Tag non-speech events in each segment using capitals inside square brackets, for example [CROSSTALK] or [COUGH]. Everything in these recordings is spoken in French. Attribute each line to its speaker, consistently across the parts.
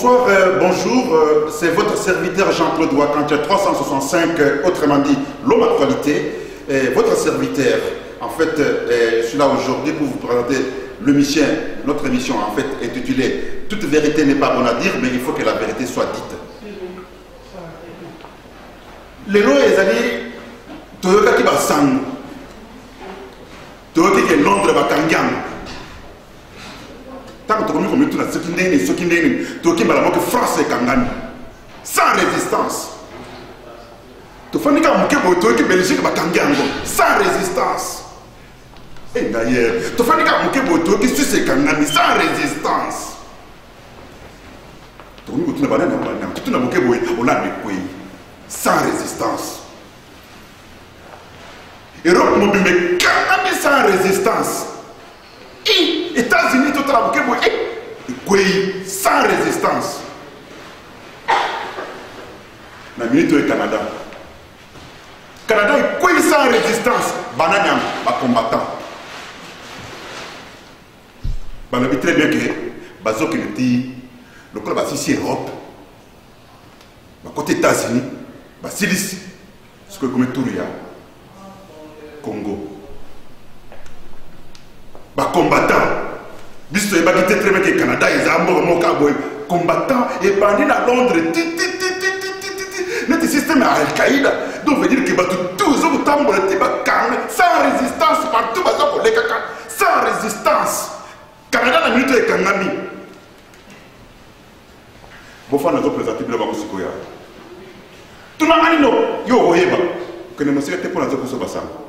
Speaker 1: Bonsoir, euh, bonjour, euh, c'est votre serviteur Jean-Claude Wakantia 365, euh, autrement dit l'homme actualité. Et votre serviteur, en fait, je suis là aujourd'hui pour vous présenter l'émission, notre émission en fait intitulée Toute vérité n'est pas bonne à dire, mais il faut que la vérité soit dite. bakangi yango ntango tokomi komituna soki ndenge soki ndenge nini toyoki mbala moko france ekangami sans résistance. Tofandi kaka moke boye toyoki belgique bakangi sans résistance. E ngai ye tofandi kaka moke boye toyoki suisse ekangami sans résistance. Tokomi kotuna banani ya banani totuna moke boye olande sans résistance. Europe mobile ekangami sans résistance. Et États-Unis tout la bouquet boye sans résistance. Na minute au Canada. Canada est sans résistance. Bananiam, ba combattant. Banabi très bien que bazoki le ti lokola basisi Europe. Ba côté États-Unis basilisi soki ekomi turu ya congo bacombattant biso toyebaki te très bien ke canada eza mboka moka boye combattant ebandi na londres. Titititititi neti système ya alqaïda. Donc veut dire ke bato oza kotambola te bakanga sans résistance partout baza kolekaka sans résistance. Canada na minute ekangami bofana azoprésente bilo bango sikoya tunangani no yo oyeba kende mosika te mpo naza koso basango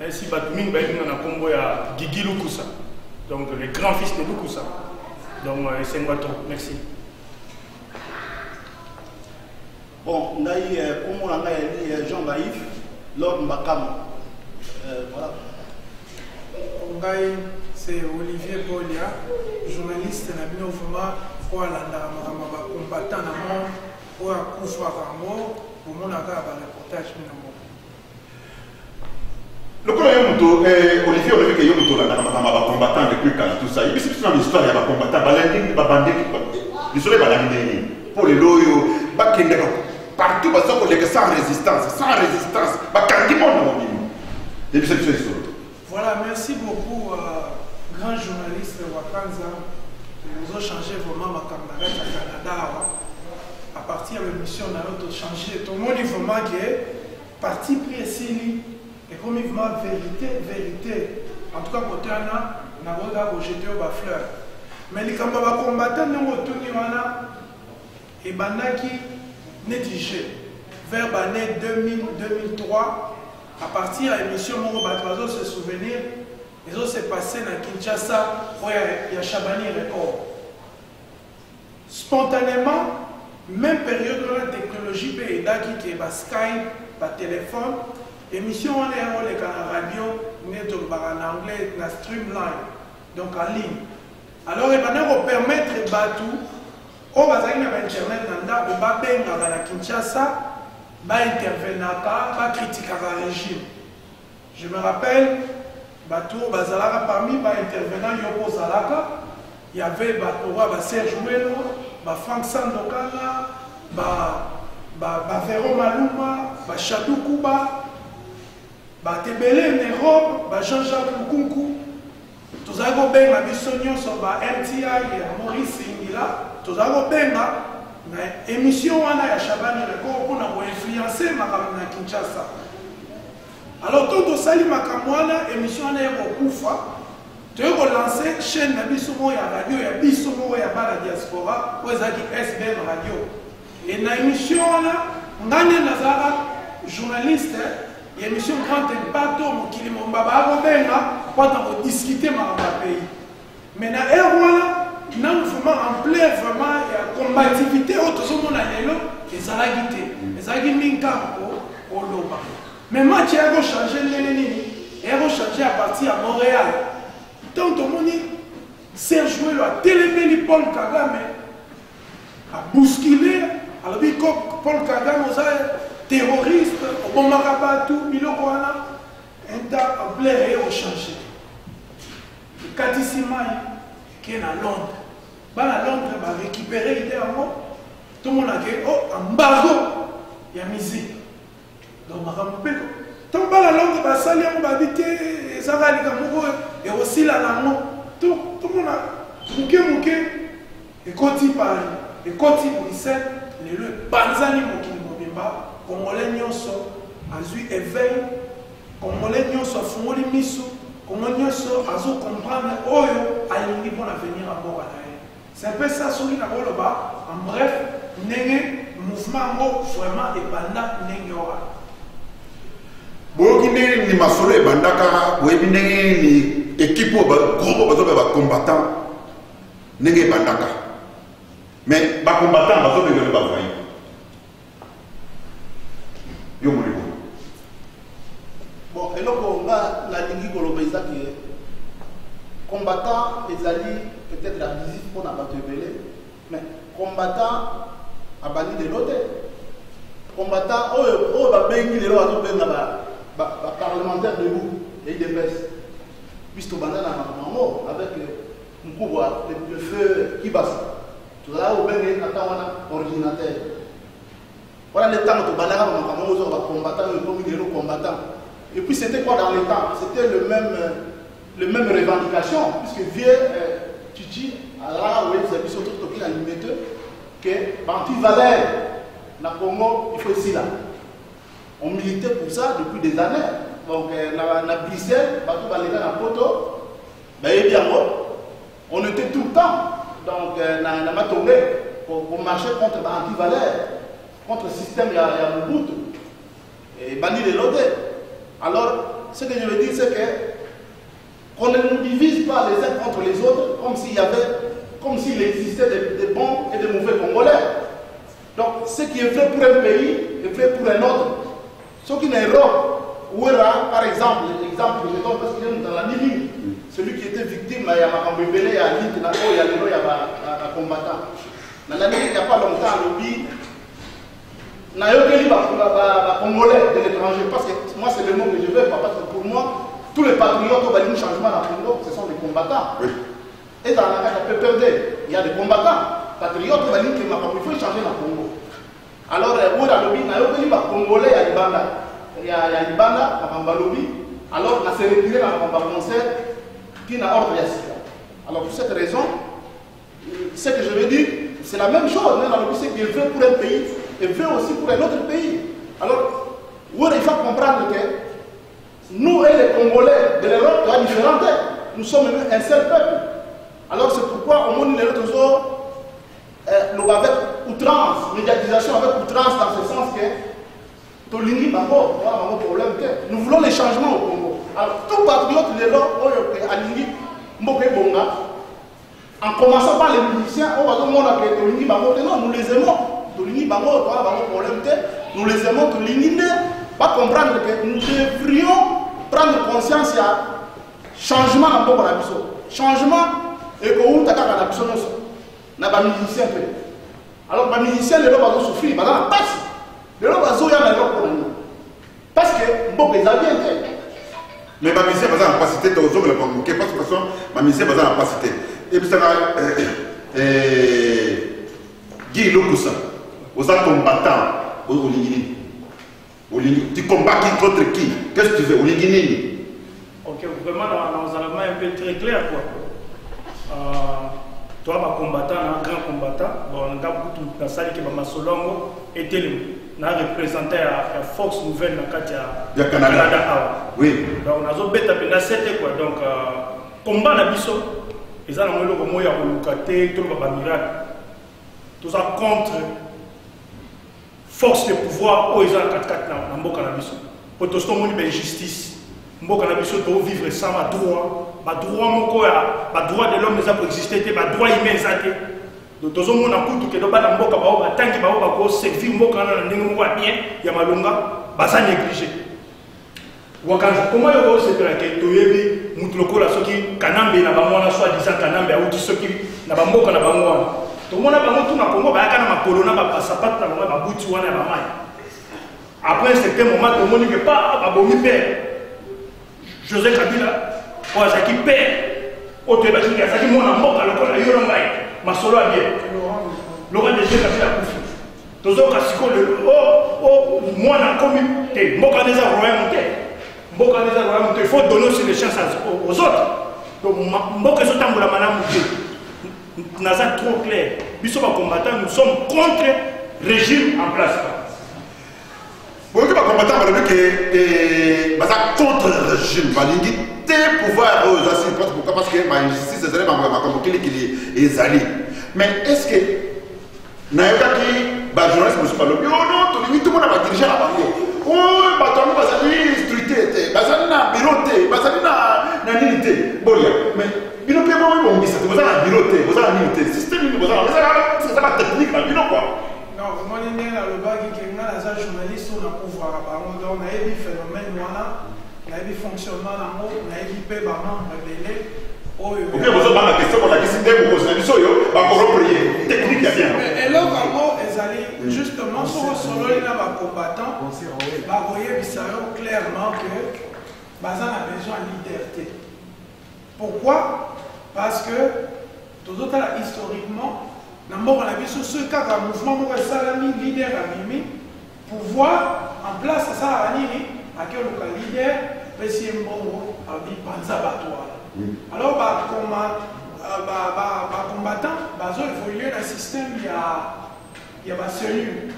Speaker 2: Ainsi, Batuming Baïming on a combo à Guigui Lukusa, donc le grand fils de Lukusa. Donc, euh, c'est moi trop. Merci.
Speaker 3: Bon, ngai kombo na ngai ali Jean Baïf, Lord Mbakama. Euh, voilà.
Speaker 4: ngai c'est olivier bolia journaliste na bino vraimen oyo alandaka makambo ya bacombattant na monde oyo akufaka yango omonaka ya bareportage bino moko
Speaker 1: lokola yo moto olivier olobi ke yo moto olandaka makambo ya bacombattant depuis tout ça yebisi biso na histoire ya bacombattant balandi babandeki sans résistance
Speaker 4: voilà merci beaucoup euh, grand journaliste wakanza. Ozochange vraiment makambo na kati ya canada awa à partir ya émission na yo tochange tomoni vraiment ke parti pris esili ekomi vraiment vérité vérité en tout cas côté wana nakoki kaka kojete yo bafleur mais likambo ya bacombattant ndenge otuni wana ebandaki neti je vers 2000 2003 à partir ya émission moko bato bazose souvenir ezose passe na kinshasa oyo ya chabani record. Spontanément même période wana technologie mpe edaki ke baskype batelefone émission wana yakoleka na radio nde tolobaka na anglais na streamline donc en ligne. Alors ebanda kopermettre bato oyo bazalaki na bainternet na ndako babengaka na kinshasa baintervenaka bakritikaka régime. Je me rappelle bato oyo bazalaka parmi baintervenant yo mpo ozalaka y avait bato oyo baserge welo bafrank sandokanga bavero maluma bashadu kuba bato ebele nerobe bajean-jacques lukunku. Tozali kobenga biso nyonso ba mti ya maurice ingila. Tozali kobenga na émission wana ya shabani record mpona koinfluence makambo na kinshasa. Alors to tosali makambo wana émission wana ya kokufa toye kolanse chaîne na biso moko ya radio ya biso moko ya bana diaspora oyo ezalaki sbm radio. E na émission wana ngai nde nazalaka journaliste ya émission grand impact oyo mokili momba baakobenga mpona kodiskute makambo ya pays mais na ere wana nanu vraiment en plein vraiment ya combativité oyo tozomona lelo ezalaki te ezalaki mingi kaka koloba mais match eyakochange ndenge nini eyakochange à partir ya montréal. Donc tomoni serge welo atelemeli paul kagame abouscule alobi paul kagame terroriste obomaka bato biloko wana inta ampleur eyekochange ekatisi mai ke na londres. Bana londres barécupere ide yango tomonake o embargo ya musique donc makambo mpe ntango bana londres basali yango babi te ezaka likambo moko ekosila nango tomona moke moke ekoti paris ekoti bruxelles lelo epanzani mokili mobimba congolais nyonso azwi éveil congolais nyonso afungoli miso. Kongo nyonso azokomprendre oyo alingi mpona venir ya mboka na ye c'est mpe ça soki nakoloba en bref ndenge mouvement yango vraiment ebanda ndenge wana
Speaker 1: boyoki ndenge nini masolo ebandaka boyebi ndenge nini équipe oyo groupe oyo bazobe bacombattant ndenge ebandaka. Mais bacombattant bazobengana bavai
Speaker 3: combattant ezali peut-être abusif mpona bato ebele mais combattant abandi lelo te. Combattant oyo oyo babengi lelo bazobenga baparlementaire de groupe ya idps puisque tobanda na makambo yango avec mkubwa le feu kibasa tozalaka kobenge ata wana ordinateur wana nde ntango tobandaka bamakambo yango ozoka bacombattant oyo ekomi lelo combattant. Et puis c'était quoi dans les temps? C'était le même, le même revendication, puisque vieux euh, Titi, alors oui, vous avez surtout qui a limité que Banti-Valère, na Congo, il faut ici là. On militait pour ça depuis des années. Donc, euh, na, na Bruxelles, bateau baléga na Poto, bah, et bien, on était tout le temps donc, euh, na, na Matongé pour, marcher contre Banti-Valère, contre le système ya, ya Mobutu. Et Bani de l'autre. Alors, ce que je veux dire, c'est que qu'on ne nous divise pas les uns contre les autres comme s'il y avait, comme s'il existait des, bons et des mauvais Congolais. Donc, ce qui est vrai pour un pays est vrai pour un autre. Ce qui n'est Europe, où era, par exemple, l'exemple que je donne parce qu'il est dans la Nimi, celui qui était victime, il y a Makambébélé, il y a Lit, il y a un combattant. Dans la Nimi, il n'y a pas longtemps, le nayokeli bacongolais de l'étranger parce que moi c'est le mot que je veux parce que pour moi patriotes au Baline changement dans Congo ce sont des combattants.
Speaker 1: Oui.
Speaker 3: et dans la PPRD il y a des combattants. Patriotes au Baline il faut changer dans Congo. Alors où est lobby nayokeli bacongolais ya libanda. Ya, ya libanda makambo lobby alors na se retiré na makambo concert qui na ordre sika alors pour cette raison ce que je veux dire c'est la même chose. Mais dans le c'est qui est fait pour un pays et veut aussi pour un autre pays. Alors, il faut comprendre que nous et les Congolais de l'Europe sont différents. Nous sommes un seul peuple. Alors c'est pourquoi au monde les autres euh, avec outrance, médiatisation avec outrance dans ce sens que Tolini Bango, problème nous voulons les changements au Congo. Alors tout patriote les gens, Alingi, Mboke Bonga, en commençant par les musiciens, on va demander que Tolini Bango, non, nous les aimons bango toza bango problème nous les aimons tolingi nde bacomprendre que nous devrions prendre conscience ya changement na mboka na changement ekowuta kaka na biso nyonso na bamusicien mpe alors bamusicien lelo bazosouffrir baza na mpasi lelo bazoya na eloko parce que mboka eza bien te
Speaker 1: mais bamisien baza na mpasi te tozongela bangoke parce que façon bamisien baza na mpasi te ebisaka gi lokusa combattant tu combats qui contre qui? Qu'est-ce que tu veux?
Speaker 2: Ok vraiment nazala ma un peu très clair quoi. Euh, toi bacombattant na grand combattant bon kutu nasaliki bamasolo yango etelemi na représentant ya, ya fox nouvelle kati
Speaker 1: ya canada.
Speaker 2: Awa
Speaker 1: oui.
Speaker 2: Donc nazobeta mpenza sete quoi. Donc uh, combat na biso. Eloko moko ya koluka te toloba bamiracle toza contre force de pouvoir oyo eza na katikati na mboka na biso. Po tosi tomoni bainjustice mboka na biso tovivre sans badroit badroit moko ya badroit de l'homme eza koexiste te badroit humain eza te. Donc tozomona kutu ke bana mboka bao batangi bao bakoservir mboka wana na ndenge moko ya bien ya malonga baza néglige wakanza koma yo kosepelake toyebi mutu lokola soki kanambe na bango wana soi disant kanambe awuti soki na bamboka na bango tomona bango tuna kongo bayaka na makolo na bapasapate na bango ya babuti wana ya bamai. Après un certain moment tomoni ke pa babomi père josé kabila oyo azalaki père oyo toyebaki ke azalaki mwana mboka lokola yo na ngai masolo bien. Loka dg kabila akufi tozoka sikoyo mwana akomi te. Mboka wana eza royaume te mboka wana eza te il faut donner aussi les chances aux autres. Mboka ezotambola malamu te naza trop clair. Biso bacombattant nous sommes contre régime en place.
Speaker 1: Boyoki bacombattant balobi ke baza contre régime. Balingi te pouvoir eza si pourquoi parce que kilikili ezali mais est ce que nayokaki bajournaliste mosusu balobi o non tolingi tomona badirigant na bango oyo bato yango bazali instruité mais bino mpe bongo bongisa te boza na biro te boza na nini te système nini boza eza batechnique na bino quoi
Speaker 4: non omoni ndenge nalobaki ke nga naza journaliste oyo nakouvwaka bango donc nayebi phénomène wana nayebi fonctionnement nango nayebi mpe bamembre ebele
Speaker 1: technique
Speaker 4: eloko yango ezali justement soko osololi na bacombattant bakoyebisa yo clairement que baza na besoin ya liberté pourquoi? Parce que tozotala historiquement na mboka na biso soki kaka mouvement moko esalami leader abimi pouvoir en place asalaka nini akoluka leader pesi ye mbongo abi panza bato wana alors bacombattant bazoévolue na système ya bacellule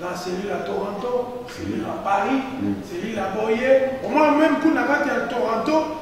Speaker 4: la cellule à toronto cellule à paris cellule à boye omona même kuna kati ya toronto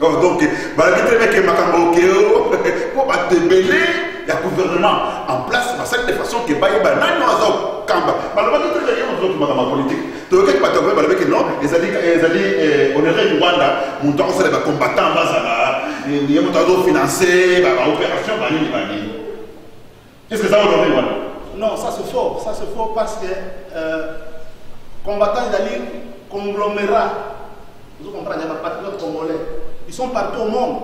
Speaker 4: donc
Speaker 1: balobi te meke makambo okeo mpo bato ebele ya gouvernement en place basali de façon ke bayeba nani aza okamba balobaki te leye ozokimaka mapolitique toyokaki bato yakoye balobaki non ezali ezali honore rwanda moto akosala bacombattant bazala ye moto azofinance baopération banini banini est ce que eza honore rwanda?
Speaker 3: Non, ça c'est faux. Ça c'est faux parce que euh, combattants d'Ali, conglomérat, vous comprenez, les patriotes congolais, ils sont partout au monde.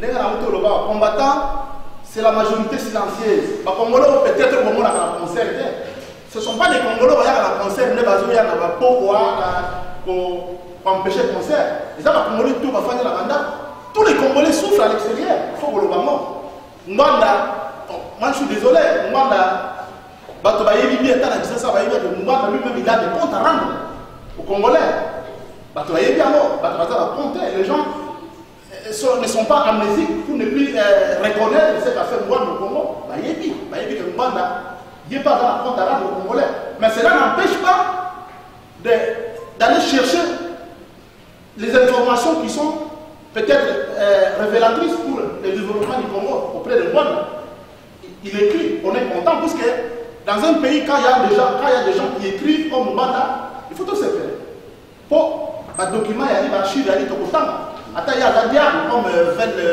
Speaker 3: Les combattants, c'est la majorité silencieuse. Les Congolais, peut-être, moment la concert. Ce ne sont pas des Congolais ont la concert, ils ont pour empêcher le concert. Ils ont les Congolais tout va faire la banda. Tous les Congolais souffrent à l'extérieur. Faut que le Mwanda, moi je suis désolé, Mwanda, bato bayebi bien ata na kisasa bayebi lui-même il a des comptes à rendre aux congolais bato bayebi yango bato baza bacompte les gens ne sont pas amnésiques pour ne plus euh, reconnaître ce qu'a fait mwanda au congo bayebi bayebi que mwanda ye pas dans la compte rendre aux congolais mais cela n'empêche pas d'aller chercher les informations qui sont peut-être euh, révélatrices pour le développement du Congo auprès de Rwanda. Il écrit, on est content, parce que dans un pays, quand il y a des gens, quand il y a des gens qui écrivent comme Rwanda, il faut tout se faire. Pour un document, il y a des archives, il y a des documents. Attends, il y a la diable, comme fait le,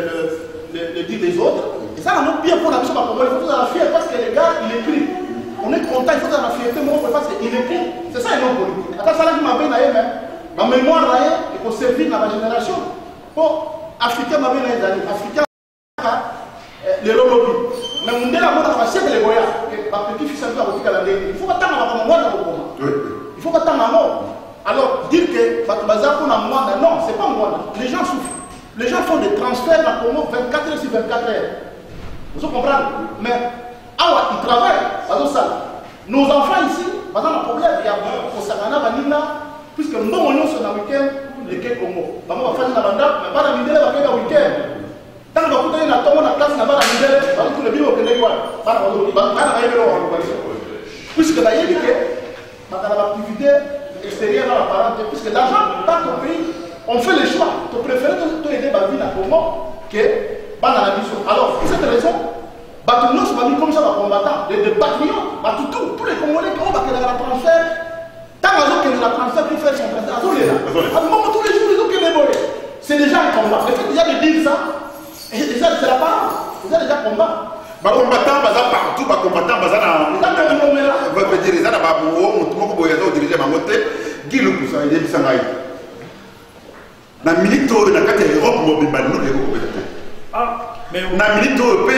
Speaker 3: le, le, dit les autres. Et ça, on a bien la mission, il faut tout la fier parce que les gars, il écrit. On est content, il faut la fierté, parce qu'il écrit. C'est ça, un homme politique. Attends, ça, là, qui m'appelle, même. Ma mémoire, là, il faut servir dans la génération. Pour Africain, ma bien, Africain, lelo lobi na na ndenge il faut batanga ba mwana ko koma il alors dire que bato baza ko na mwana non c'est pas mwana les gens souffrent les gens font des transferts dans Congo 24 heures sur 24 heures vous comprenez mais awa ils travaillent sala nos enfants ici baza na problème ya kosangana baninga puisque mbongo nyonso na weekend leke congo bango bafandi na bandako me bana mindele bakenda weekend ntango bakutani na ntongo na place na bana mindele bakutule bino puisque bakala baactivité extérieure na baparent te puisque l'argent dans ton pays on fait le choix. To préféré to aider bavi na congo ke bana na biso alors pour cette raison bato nyonso bami comme ça bacombattant de batriot bato tout tous les congolais oyo bakendaka na transfert ntango azokende na transfert pour faire son président. Azolela mbongo tous les jours ezokende boye c'est déjà un combat le fait déjà de dire ça c'est la parole eza déjà combat
Speaker 1: bacombattant baza partout bacombattant baza na dire eza na bamoo motu moko boye aza kodirige bango te. Gilukusa eyebisa ngai na minute oyo na kati ya europe mobimba lino leko kobeta te. Na minute oyo mpe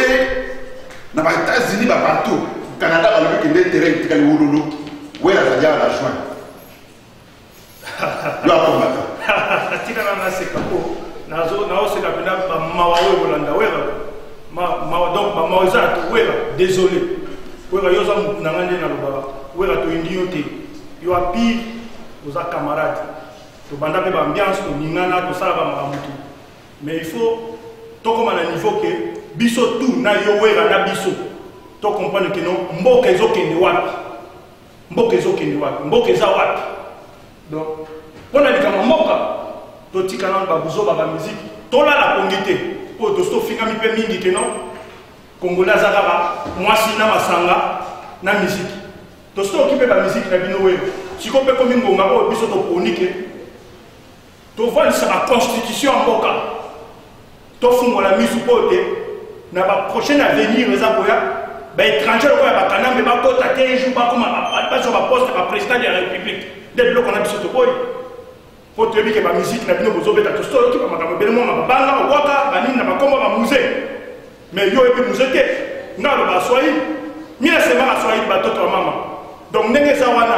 Speaker 1: na baétats-unis bapartout canada balobi kende terrain etikali wululu. Wela azali awa na juin yo akombata
Speaker 2: tikana naseka po. Naoseka mpena bamawa oyo kolanda wera donc bamawa eza na to wera désolé. Wera yo oza motu na ngai nde nalobaka wera toyindi yo te. Yo apire oza camarade. Tobanda mpe baambiance toningana tosala bamakambo tu mais il faut tokóma na niveau ke biso tu na yo wera na biso. Tocomprendre ke no mboka ezokende wapi. Mboka ezokende wapi. Mboka eza wapi. Donc mpo na likambo mboka totika nano babuzoba bamiziki tolala kongi te oyo tosi tofingami mpe mingi ke no kongole aza kaka mwasi na masanga na miziki tosi toyoki mpe bamiziki na bino oyo. Sikoyo mpe komi ngonga oyo biso toponi ke tovalisa baconstitution ya mboka. Tofungola misu avenir baprésident ya république mpo toyebi ke bamiziki na bino bozobeta tosi toyoki bamakambo ebele mwa babanga bawaka banini na bakombo bamuze mais yo oyebi muze te nga aloba aswahili mina sembaka aswahili batoto ya mama donc ndenge eza wana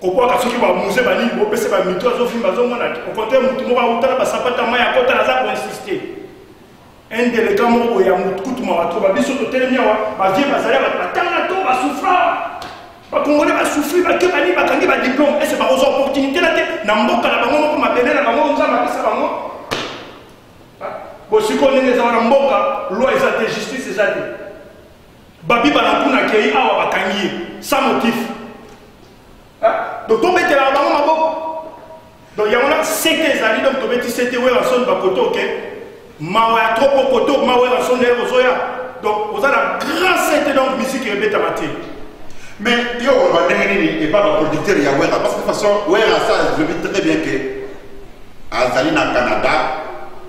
Speaker 2: kobwaka soki bamuze banini bopesa bamito azofimba azomona okote mutu moko autala basapata mai akota naza koinsiste un délégat moko ya kutu mawato babiso totelemi awa bavie bazali batanga to basouffra bakongole basouffri bake bani bakangi badiplome ese mabele ndenge loi eza te justice eza te. Babiba na mpuna kei awa motif. Donc tobetelaka bango maboko. Donc yango na sete ezali donc tobeti sete wera soni bakoto oke mawa ya trop koto mawera soni eye kozoya donc oza na grand sete donc misiki ebetama te
Speaker 1: mais yo oloba ndenge nini epa baproducteur ya wera parce que façon wera ça je vis très bien ke azali na canada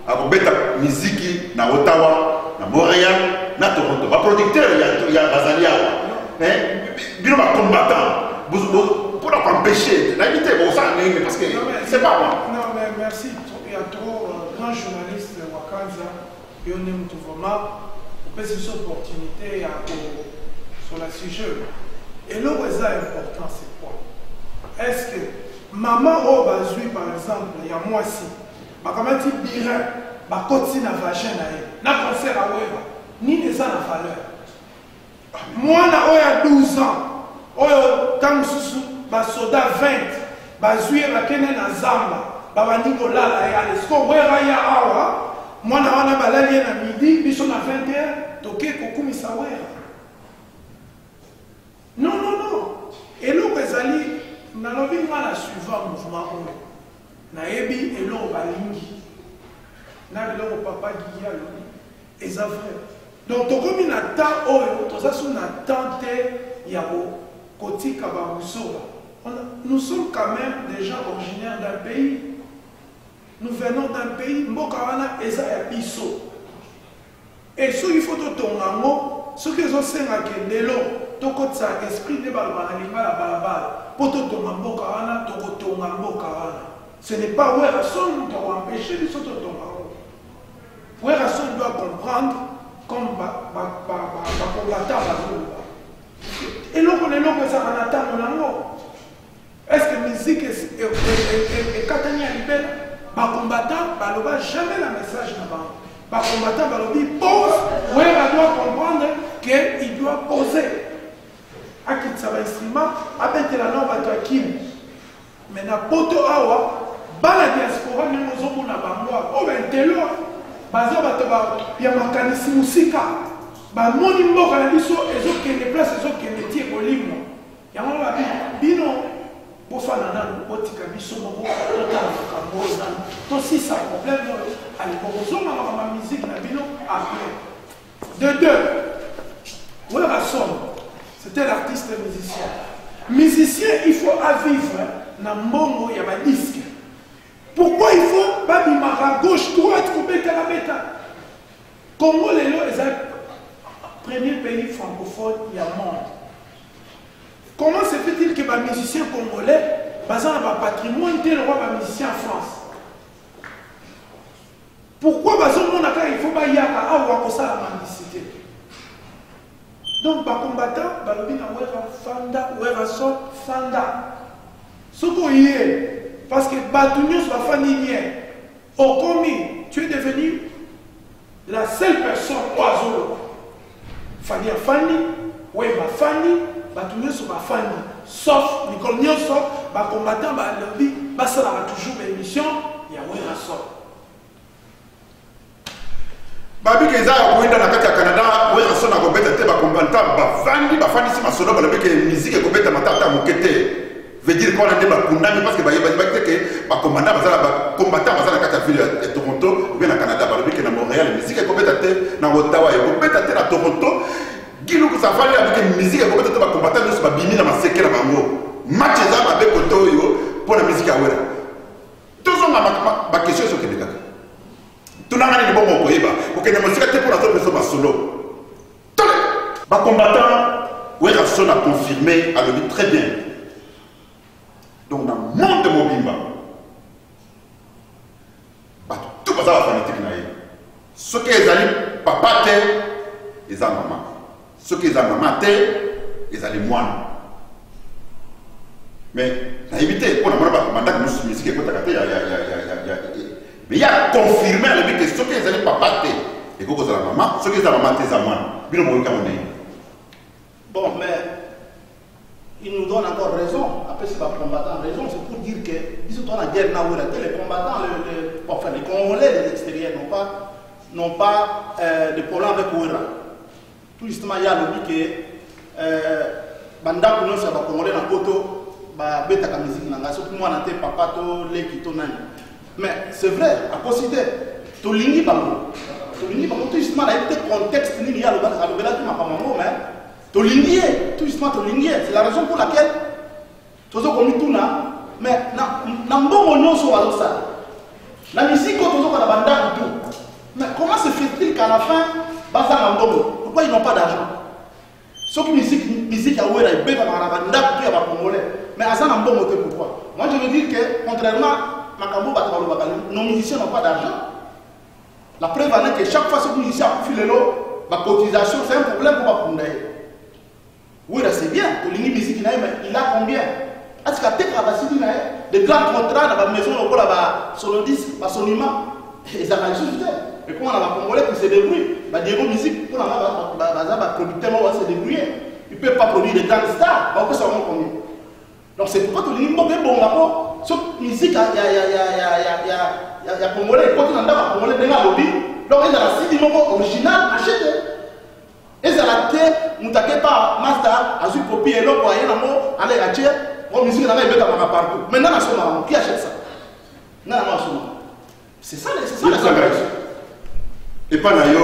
Speaker 1: akobeta miziki na ottawa na montréal na toronto baproducteur ya bazali awa bino bacombattant mpona koempêcher nayebi te bosala ndenge parce que c'est pas moi
Speaker 4: Non, mais merci. Il y a trop euh, grand journaliste Wakanza, et on aime tout vraiment. On cette opportunité sur le sujet. Où c'est important, c'est quoi? Est-ce que maman au bazui, par exemple, il y a moi si, quand même tu dirais, bah continue à vagin na na concert à Weva, ni des ans la valeur. Moi na oya 12 ans, oyo tango susu basoda 20 bazwi ye bakende na zamba babandi kolala ya awa? Mwana ye na midi biso na 21 toke kokumisa wera non non non. Eloko ezali nalobi nga na suivant mouvement oyo. Nayebi eloko balingi. Papa gigi alobi eza vrai. Donc tokomi na temps oyo toza so na temps te ya kotika nous sommes quand même des gens originaires d'un pays. Nous venons d'un pays mboka wana eza ya biso. Et soki fo totonga yango soki ezosengaka lelo tokotisa esprit nde baloba na lingala balabala mpo totonga mboka wana tokotonga mboka wana. Ce n'est pas wera son tokoempêche biso totonga yango wera son doit comprendre comme bakombatant bazoloba eloko na eloko ezaka na ntango nango est ce que musique ekatani ya libela bacombatant baloba jamais la message na bango bacombatant balobi pose. Wera doit comprendre que il doit poser? Akitisa bainstrument abetela nao bato ya kini me na poto awa bana diaspora ndenge ozomona bango awa? Oyo baintelo baza bato ya makanisi mosika. Bamoni mboka na biso ezokende place ezokende tie bolimo yango babi bino bofana nanu botika biso moko totala makambo oyo nanu tosisa problème oyo aliko kozongaka bamiziki na bino après. De deux werason c'était l'artiste musicien. Musicien il faut avivre na mbongo ya badiske pourquoi il faut babimaka gauche droite kobetaka beta congo lelo eza premier pays francophone ya monde. Comment se fait-il que bamusicien congolais baza na bapatrimoine te lokwa bamusicien en france? Pourquoi bazomona kaka il faut bayaka awa kosala mendicité donc bacombattant balobi na wera fanda wera so fanda? Soki oye parce que bato nyonso bafandi bien okomi tu es devenu la seule personne oyo azoloba fandi afandi wemba afandi bato nyonso bafandi sauf mikolo nyonso bacombattant balobi basalaka toujours baémission ya wera so
Speaker 1: babiki eza ya koyinda na kati ya canada oyo so na kobeta te bakombanta bafandi bafandisi masolo balobiki miziki ekobetama ta ata moke te. Veut dire kwana nde bakundami parce que bayebaki te ke bakombanda bazala bakombata baza na kati ya ville ya toronto obe na canada balobiki na montréal miziki ekobeta te na ottawa ekobeta te na toronto. Giluku safari abiki miziki ekobeta te bakombata nyonso babimi na maseke na bango. Match eza mabe kote oyo mpo na miziki awera tozonga bakestion ezokende kaka tunanga nini bongo koyeba. Kokende mosika te mpo nazopesa masolo. Tole! Bacombattant werason a confirmé alobi très bien. Donc na monde mobimba bato tu baza bafanatike na ye. Soki ezali papa te eza mama. Soki eza mama te ezali mwana. Mais nayebi te mpo na mona bakomandaka mosusu misiki ekotaka te mais ya confirme alobi ke soki ezali papa te ekoki kozala mama soki eza mama te eza mwana bino boyoka monei
Speaker 3: bon mais il nous donne encore raison. Après c'est pas combattant. Raison c'est pour dire que biso toza na guerre. Na te les combattants le, le, enfin les congolais de l'extérieur n'ont pas n'ont pas euh, de problème avec wera tout justement ya alobi ke euh, bandako nyonso ya bacongolais na poto babetaka miziki na ngai soki mwana te papa to leki to nani mais c'est vrai akosi te tolingi bango tolingi bango tout justement nayebi te contexte nini ye alobelaki makambo yango mais tolingi ye tout justement tolingi ye c'est la raison pour laquelle tozokomituna mais na mbongo nyonso bazosala na misiki oyo tozokola bandako tu mais comment se fait-il qu'à la fin bazanga mbongo? Pourquoi ils n'ont pas d'argent? Soki misiki awera ebetamaka na bandako tu ya bacongolais mais aza na mbongo te pourquoi? Moi je veux dire que contrairement nos musiciens n'ont pas d'argent la preuve est que chaque fois soki musicien akufi lelo bacotisation c'est un problème pour ye wera c'est bien mais il a combien atika atekaka basili na ye de grand contrat na bamaison lokola basolodis basonima ezalaka lisusu te ekoma na bacongolais qui se débrouille badiego musique mpo nanga baza baproducteur moko base débrouiller il peut pas produire de grandes stars combien donc c'est pourquoi tolingi mboka ebonga mpo so musique ya congolais ekoti na ndako ya congolais ndenge alobi donc ezala sidi moko original achete ezala te moto ake pa master azwi kopi eloko aye nango aleka tie ngo musique nanga ebetamaka partout mais nga nasomaka ngo qui achète ça? Nga nango nasomaka c'est ça c'est ça la séparation
Speaker 1: epa na yo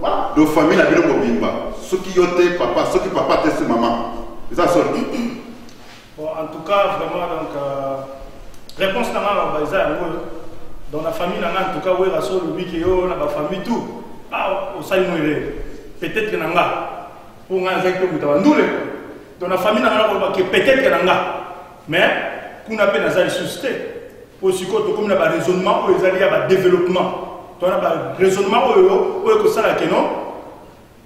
Speaker 3: voilà
Speaker 1: do famille na bino mobimba soki yo te papa soki papa te se mama eza soni
Speaker 2: Bon, en tout cas, vraiment, donc, euh, réponse nga baza yango. Dans la famille en tout cas wera so olobi ke yo na bafamille tout. Ah osali mo elele peut-être que na nga. Mpo nga nazali mpe moto bandule dans la famille nga nakoloba ke peut-être que na nga. Mais kuna mpe naza lisusu te. Po sikoyo tokomi na baraisonnement oyo ezali ya badéveloppement tona baraisonnement oyo oyo ekosala ke non?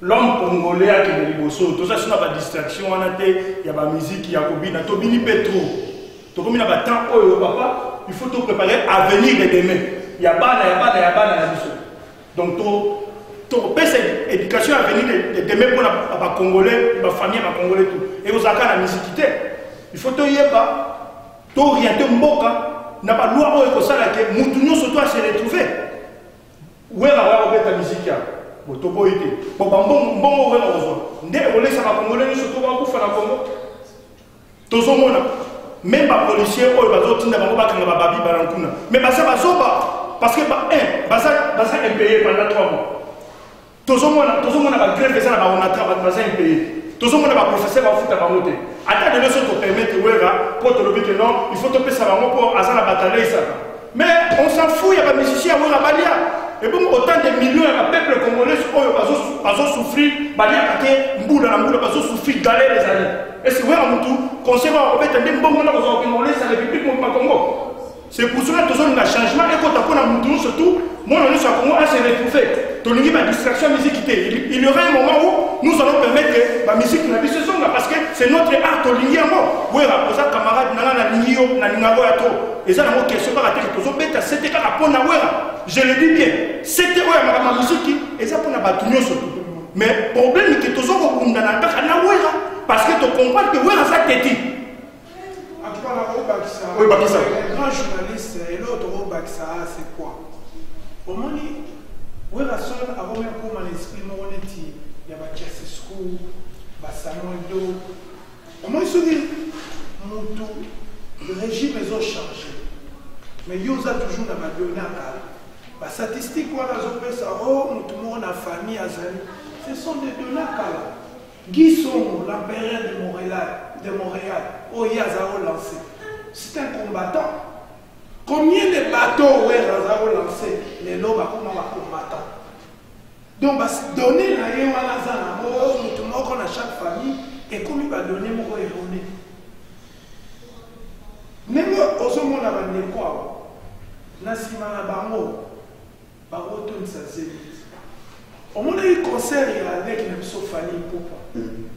Speaker 2: L'homme congolais akende liboso. Toza so na badistraction wana te ya bamiziki ya kobina tobini mpe trop tokomi na batemps oyo papa il faut topréparer avenir de demain. Ya bana ya bana ya bana ya biso donc topesa éducation ya avenir de demain mpona bacongolais bafamille ya bacongolais tout. Ekozalaka na miziki te il faut toyeba tooriente mboka na baloi oyo ekosala ke mutu nyonso to ase retrouve wera waya kobeta misiki ya bo toboyi te bo bambongo wera kozwa nde ekolesa bakongole nyonso to bakufa na kongo tozomona même bapolisier oyo bazotinda bango bakanga bababi bana nkuna mais baza bazoba parce que ba un baza impayé pendant trois mois. Tozomona tozomona bagrève eza na baonatra baza impayé tozomona baprofesseur bafuta bango te ata lelo so topermettre wera mpo tolobi ke non il faut topesa bango mpo aza na batale esaka mais on s'en fout ya bamusicien ya wera balia ebongo autant de millions ya bapeuple congolais oyo bazosouffrir baliaka te mbula na mbula bazosouffrir galere ezali ese wera motu conseil ba kobeta nde mbongo na kozwa kokende kolesa république c'est pour cela tozolinga changement ekota mpona motu nyonso tu mwana nyonso ya congo ase retrouve tolingi badistraction ya musiki te il y aura un moment où nous allons permettre bamusiki na biso ezonga parce que c'est notre art tolingi yango wera oza camarade nanga nalingi yo nalingango ya to. Eza nango question kaka teke tozobeta sete kaka mpo na wera. Je le dis bien sete oyo ya makambo ya musiki eza mpo na bato nyonso. Tu mais problème ke tozokobundana kaka na wera parce que wera aza teti
Speaker 4: En tout cas, la Obakisa,
Speaker 1: Oui, Bakissa.
Speaker 4: les grands journalistes et l'autre Obakisa, c'est quoi? Au moment où la seule avant même comme l'esprit moneti, il y a Bachassi School, se disent, Moutou, le régime changé. Mais ils ont toujours données à Kala. Statistiques, voilà, ils ont ça, oh, Moutou, on a famille, Azali. Ce sont des à Kala. Guy Somo, l'empereur de Montréal, de Montréal, oh, Yazao lancé. C'est un combattant. combien de bateaux were aza kolanse lelo bakoma bakombata donc badone na ye wana aza nango motu moko na chaque famille ekomi badone moko erone ndenge ozomona bandeko awa na nsima na bango bakotondisa zenit omonaki concert ya avec na biso fali popa mm.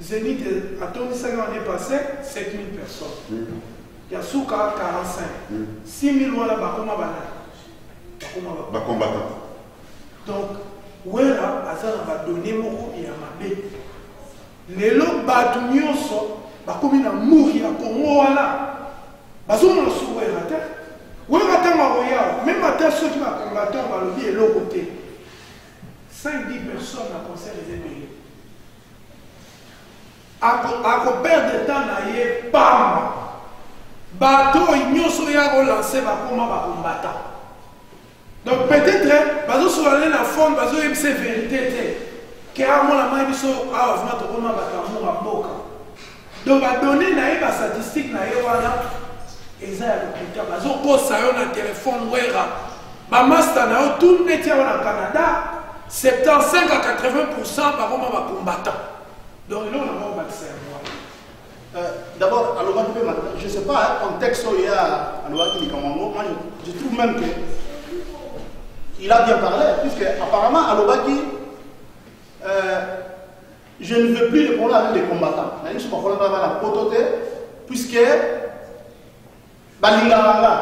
Speaker 4: zenit atondisaki wane passé 7000 personnes. Mm. Ya suka 45 6000 wana bakoma banani bakoma ba
Speaker 1: bacombattant
Speaker 4: donc wera aza na badone moko ya mabe. Lelo bato nyonso bakomi na muri ya kongo wana bazomona su wera te wera ntango akoya meme ata soki bacombatant balobi eloko te 5-10 personnes na concert eza ebele akoperdre temps na ye pamba bato nyonso oyo akolanse bakoma bacombatant donc peut-être bazosola nde na fond bazoyebisa vérité te ke amonama biso awa vraimen tokoma ya mboka donc badone na ye bastatistique na ye wana eza ya lokuta bazokosa yo na telefone wera bamaster na yo tu neti awa na canada. 75 à 80 pourcent bakoma bacombattant donc eloko nango bakisa yango
Speaker 3: D'abord, mpe ma- je sais pas hein, contexte oyo ya alobaki likambo yango moi je, je trouve même que il a bien parlé puisque apparemment alobaki euh, je ne veux plus problème avec les combattants. Nayebi so bakolanga bana poto te puisque balingaka nga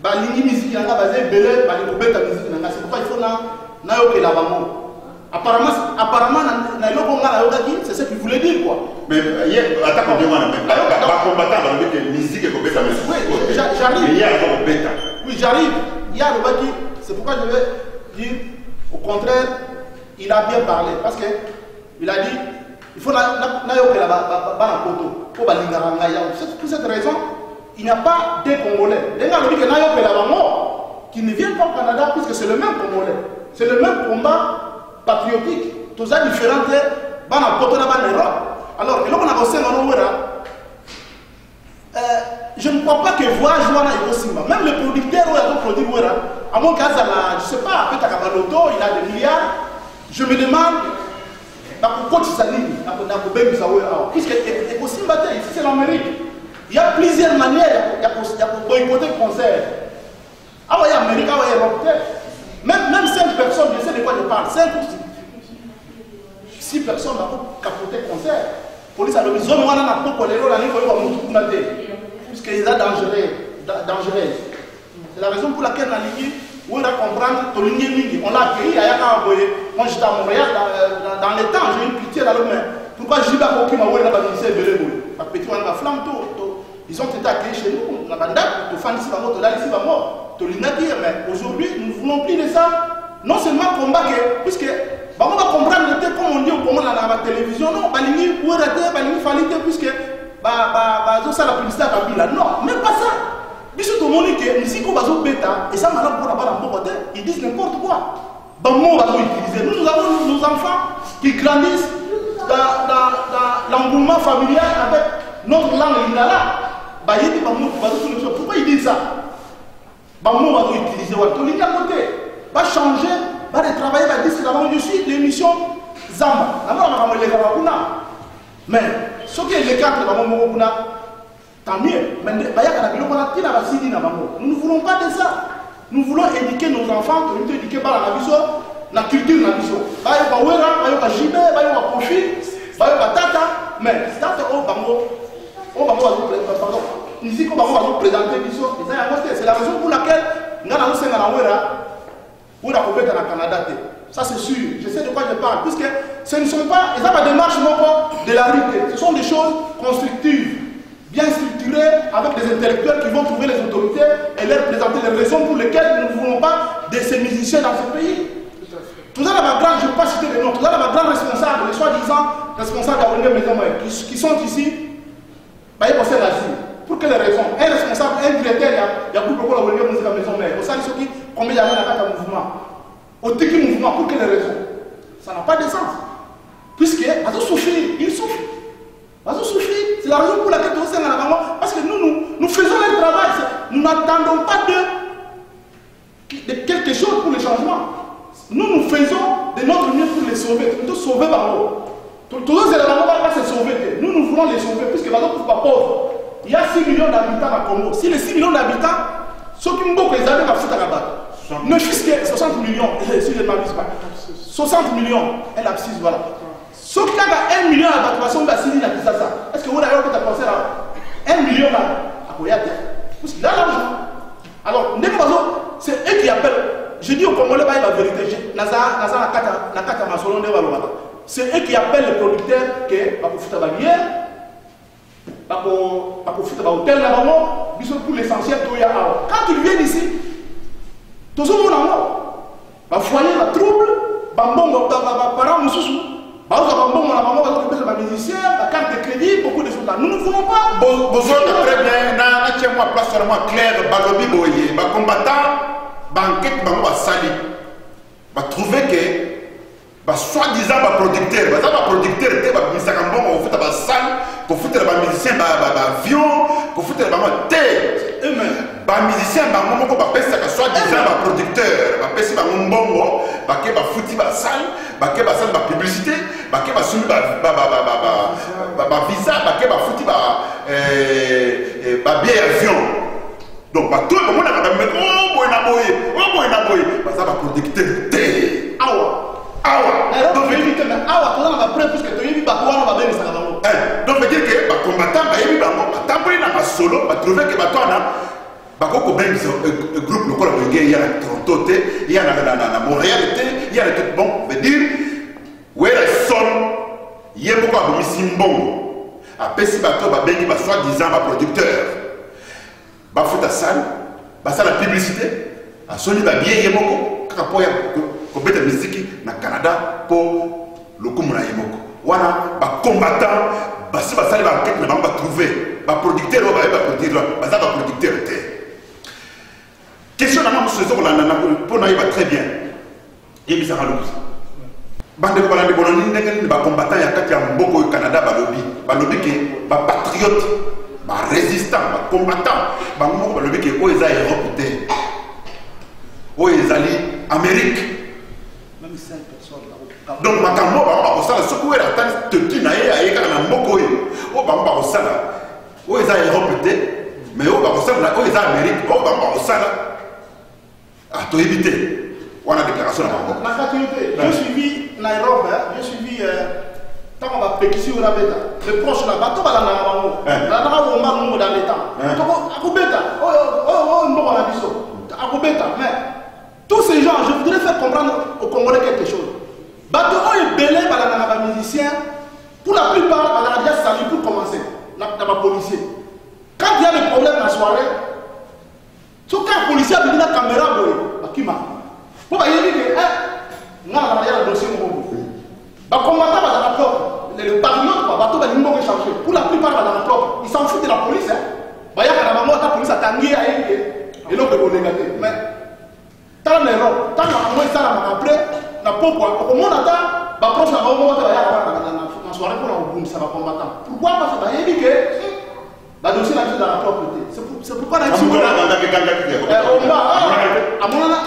Speaker 3: balingi miziki na nga baza ebele balingi kobeta miziki na nga c'est pourquoi il faut na bango apparemment apparemment na- na c'est ce qu'il voulait dire quoi
Speaker 1: mais kobe wana me bacombattant balobi ke misike ekobeta
Speaker 3: Oui, j'a- j'arrive.
Speaker 1: ye aza kobeta
Speaker 3: Oui, j'arrive. Il y a le. C'est pourquoi je vais dire, au contraire, il a bien parlé. Parce que il a dit, il faut na na yo la ba ba na poto. Pour cette raison, il n'y a pas des Congolais. Le que na yo la bango qui ne viennent pas au Canada puisque c'est le même Congolais. C'est le même combat patriotique. Tous ça différents ba na poto na ba na Europe. Alors, et là on a aussi un nom euh, je ne crois pas que voyage wana ekosimba même le producteur oyo azoproduire wera amonke azala je sais pas apetaka baloto il a des milliards. Je me demande bakokotisa nini na ko- na kobebisa oyo awa puisque ekosimba te ici c'est l'amérique. Il y a plusieurs manières ya ko- ya koboycoter concert. Awa ya amérique awa ya europe te même même cinq personnes je sais de quoi je parle. Cinq ou six. Six personnes bako capoter concert police alobi zone wana na poko lelo nalingi koyeba motu kuna te puisque eza dangereuse c'est la raison pour laquelle nalingi oyo comprendre tolingi mingi. On l'a accueilli ayaka boye moi j'étais à montréal dans, euh, dans, dans les temps j'ai eu pitié dans le main pourquoi jiba kokima oyo na baministère ebele boye bapeti wana baflamme to to ils ont été accueillis chez nous na bandako tofandisi bango tolalisi bango tolingaki mais aujourd'hui nous ne voulons plus de ça non seulement combat que puisque bango bacomprendre te comme on dit okomona na batélévision non balingi wera te balingi fali te puisque bazosala publicité ya kabila. Non même pas ça. Biso tomoni ke musike oyo bazobeta eza malamu mpona bana moko te ils disent n'importe quoi. Bamo bazoutiliser nous nous avons nos enfants qui grandissent dans, dans, l'engouement familial avec notre langue lingala. Bayebi bamo bazotuna biso pourquoi ils disent ça? Bamo bazoutiliser wana tolingi yango te bachanger baretravaille badisque na bango je suis l'émission zamba. Namona makambo elekaka kuna mais soki elekaka na bango moko kuna tant mieux. Mais nous ne voulons pas de ça. Nous voulons éduquer nos enfants tolingi toéduquer bana na biso na culture na biso bayoka wera bayoka jibe bayoka profil bayoka tata mais tata oyo bango oyo bango pardon. Musique oyo bango bazoprésente biso eza yango te c'est la raison pour laquelle nga nazosenga na wera wera kobeta na canada ça c'est sûr. Je sais de quoi je parle. Puisque ce ne sont pas eza badémarche moko de la ce sont des choses constructives bien structurées avec des intellectuels qui vont trouver les autorités et leur présenter les raisons pour lesquelles nous ne voulons pas de ces musiciens dans ce pays. Tout ça, ma grande, je ne vais pas citer les noms, tout ça, ma grande responsable, les soi-disant responsables Maison qui, qui sont ici, bah, ils possèdent l'asile. Pour quelles raisons Un responsable, un directeur, il y a beaucoup de Aoulier Maison Mère. Au qui, combien d'années dans un mouvement Au tiki mouvement, pour quelles raisons Ça n'a pas de sens. Puisque, ils ont souffert, ils souffrent. Ils ont souffert. C'est la raison pour laquelle nous sommes en Parce que nous, nous, nous faisons le travail. Nous n'attendons pas de, quelque chose pour le changement. Nous, nous faisons de notre mieux pour les sauver. Nous sauver par Tous les éléments pas se sauver. Nous, nous voulons les sauver, puisque par exemple, pas pauvres. Il y a 6 millions d'habitants à Congo. Si les 6 millions d'habitants, ceux qui m'ont les années à foutre à la ne fût que 60 millions, [LAUGHS] si je ne m'abuse pas. 60 millions, elle a 6, voilà. Ceux qui ont 1 million à la battuation, bah, si il ça. Est-ce que vous avez pensé à 1 million à Koyate Parce qu'il a l'argent. Alors, c'est eux qui appellent je dis au Congolais, bah, la vérité. C'est eux qui appellent les producteurs que Bakoufuta Babière, Bakoufuta Hôtel pour l'essentiel, quand ils viennent ici, tout le monde en haut. foyer, la trouble, Bambongo, Bambongo, les musiciens, la carte de crédit, beaucoup de choses. Nous ne voulons pas.
Speaker 1: De très bien, na place ke basoi-disant baproducteur baza baproducteur te babimisaka mbongo kofuta basale kofutela bamusicien baavion kofutela bango te. Bamusicien bango moko bapesaka soi-disant baproducteur bapesi bango mbongo bake bafuti basale bake basali bapublicité bake basumi bavisa bake bafuti babie avion. Donc bato bamonaka bameka o boye na boye o boye na boye baza baproducteur te.
Speaker 3: Awa
Speaker 1: awa.
Speaker 3: Awa toza na bapre puiske toyebi bato wana babengisaka bango.
Speaker 1: Donc veut dire ke bacombatant bayebi bango batamboli na masolo batrouve ke bato wana bakoki kobengisa groupe lokola boyenge ya na toronto te ya na montréal te ya na te bon veut dire wera son ye moko abomisi mbongo apesi bato babengi basoi disant baproducteur bafuta sale basala publicité asoni babie ye moko kaka mpo ya kobeta miziki na canada mpo lokumu na ye moko. Wana bacombatant basi basali bankete na bango batrouve baproducteur oyo baye baproduire baza baproducteur te. Question na nga mosusu ezokolanda mpo nayeba très bien. Yebisaka lokusa. Bandeko balandi boloni ndenge nini bacombatant ya kati ya mboka oyo canada balobi balobi ke bapatriote barésistant bacombattant bango moko balobi ke oyo eza europe te. Oyo ezali amérique donc makambo bango bakosala soki oyo atali teki na ye aye kaka na mboka oyo oyo bango bakosala oyo eza europe te mais oyo bakosala oyo eza amérique oyo bango bakosala ah toyebi te wana déclaration na bango
Speaker 3: je suivi nairobi je suivi ntango bapekisi oyo nabeta le proche na bato balandaka bango balandaka bomba mongo dans le temps akobeta oyo mboko na biso akobeta mais tous ces gens je voudrais faire comprendre au congolais quelque chose bato oyo ebele balanda na pour la plupart balanda déjà sali pour commencer na bapolicier. Quand il y a le problème la soirée soki un policier abimi na caméra boye bakimaka mpo bayebi ke eh, nga na balanda ya na dossier moko. Boye bakombata bazala propre le parlement quoi bato balingi mbongo échanger pour la plupart bazala propre. Ils s'en foutent de la police hein. bayaka na bango ata polise atangi ayebi ke eloko ekolenga te. Mais tala na europe ntango na bango esalamaka après na pokwa okomona ata baproche na bango bayaka wana na soirée mpona kobundisa bacombatant pourquoi? Parce bayebi ke badossier na biso ezala propre te c'est pourquoi na biso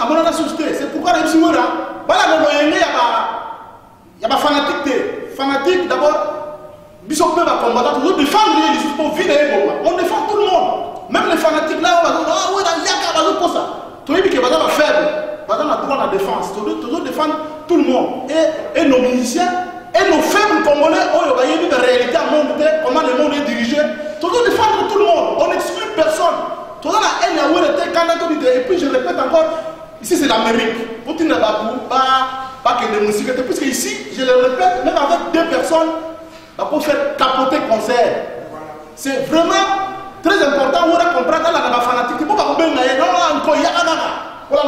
Speaker 3: amonana susu te c'est pourquoi na biso ngona balaka loyenge ya bafanatique te. Fanatique d'abord biso mpe bacombatant tozo défendre ye lisusu mpo vie na ye on défend tout le monde. Même les fanatiques là oyo wena yaka bazoposa toyebi ke baza bafaible baza na droit na défense tozo défendre tout le monde. Et, et nos musiciens et nos faibles congolais oyo bayebi de réalité ya monde comment le monde est dirigé. Tozo défendre tout le monde. On n'exclut personne. Toza na haine ya wele te kanda tobi te et puis je répète encore ici c'est l'amérique. Potina baku bakende mosika te puisque ici je le répète même avec deux personnes bako faire capoter concert. C'est vraiment très important wona comprendre alaka bafanatique te mpo bakobenga ye non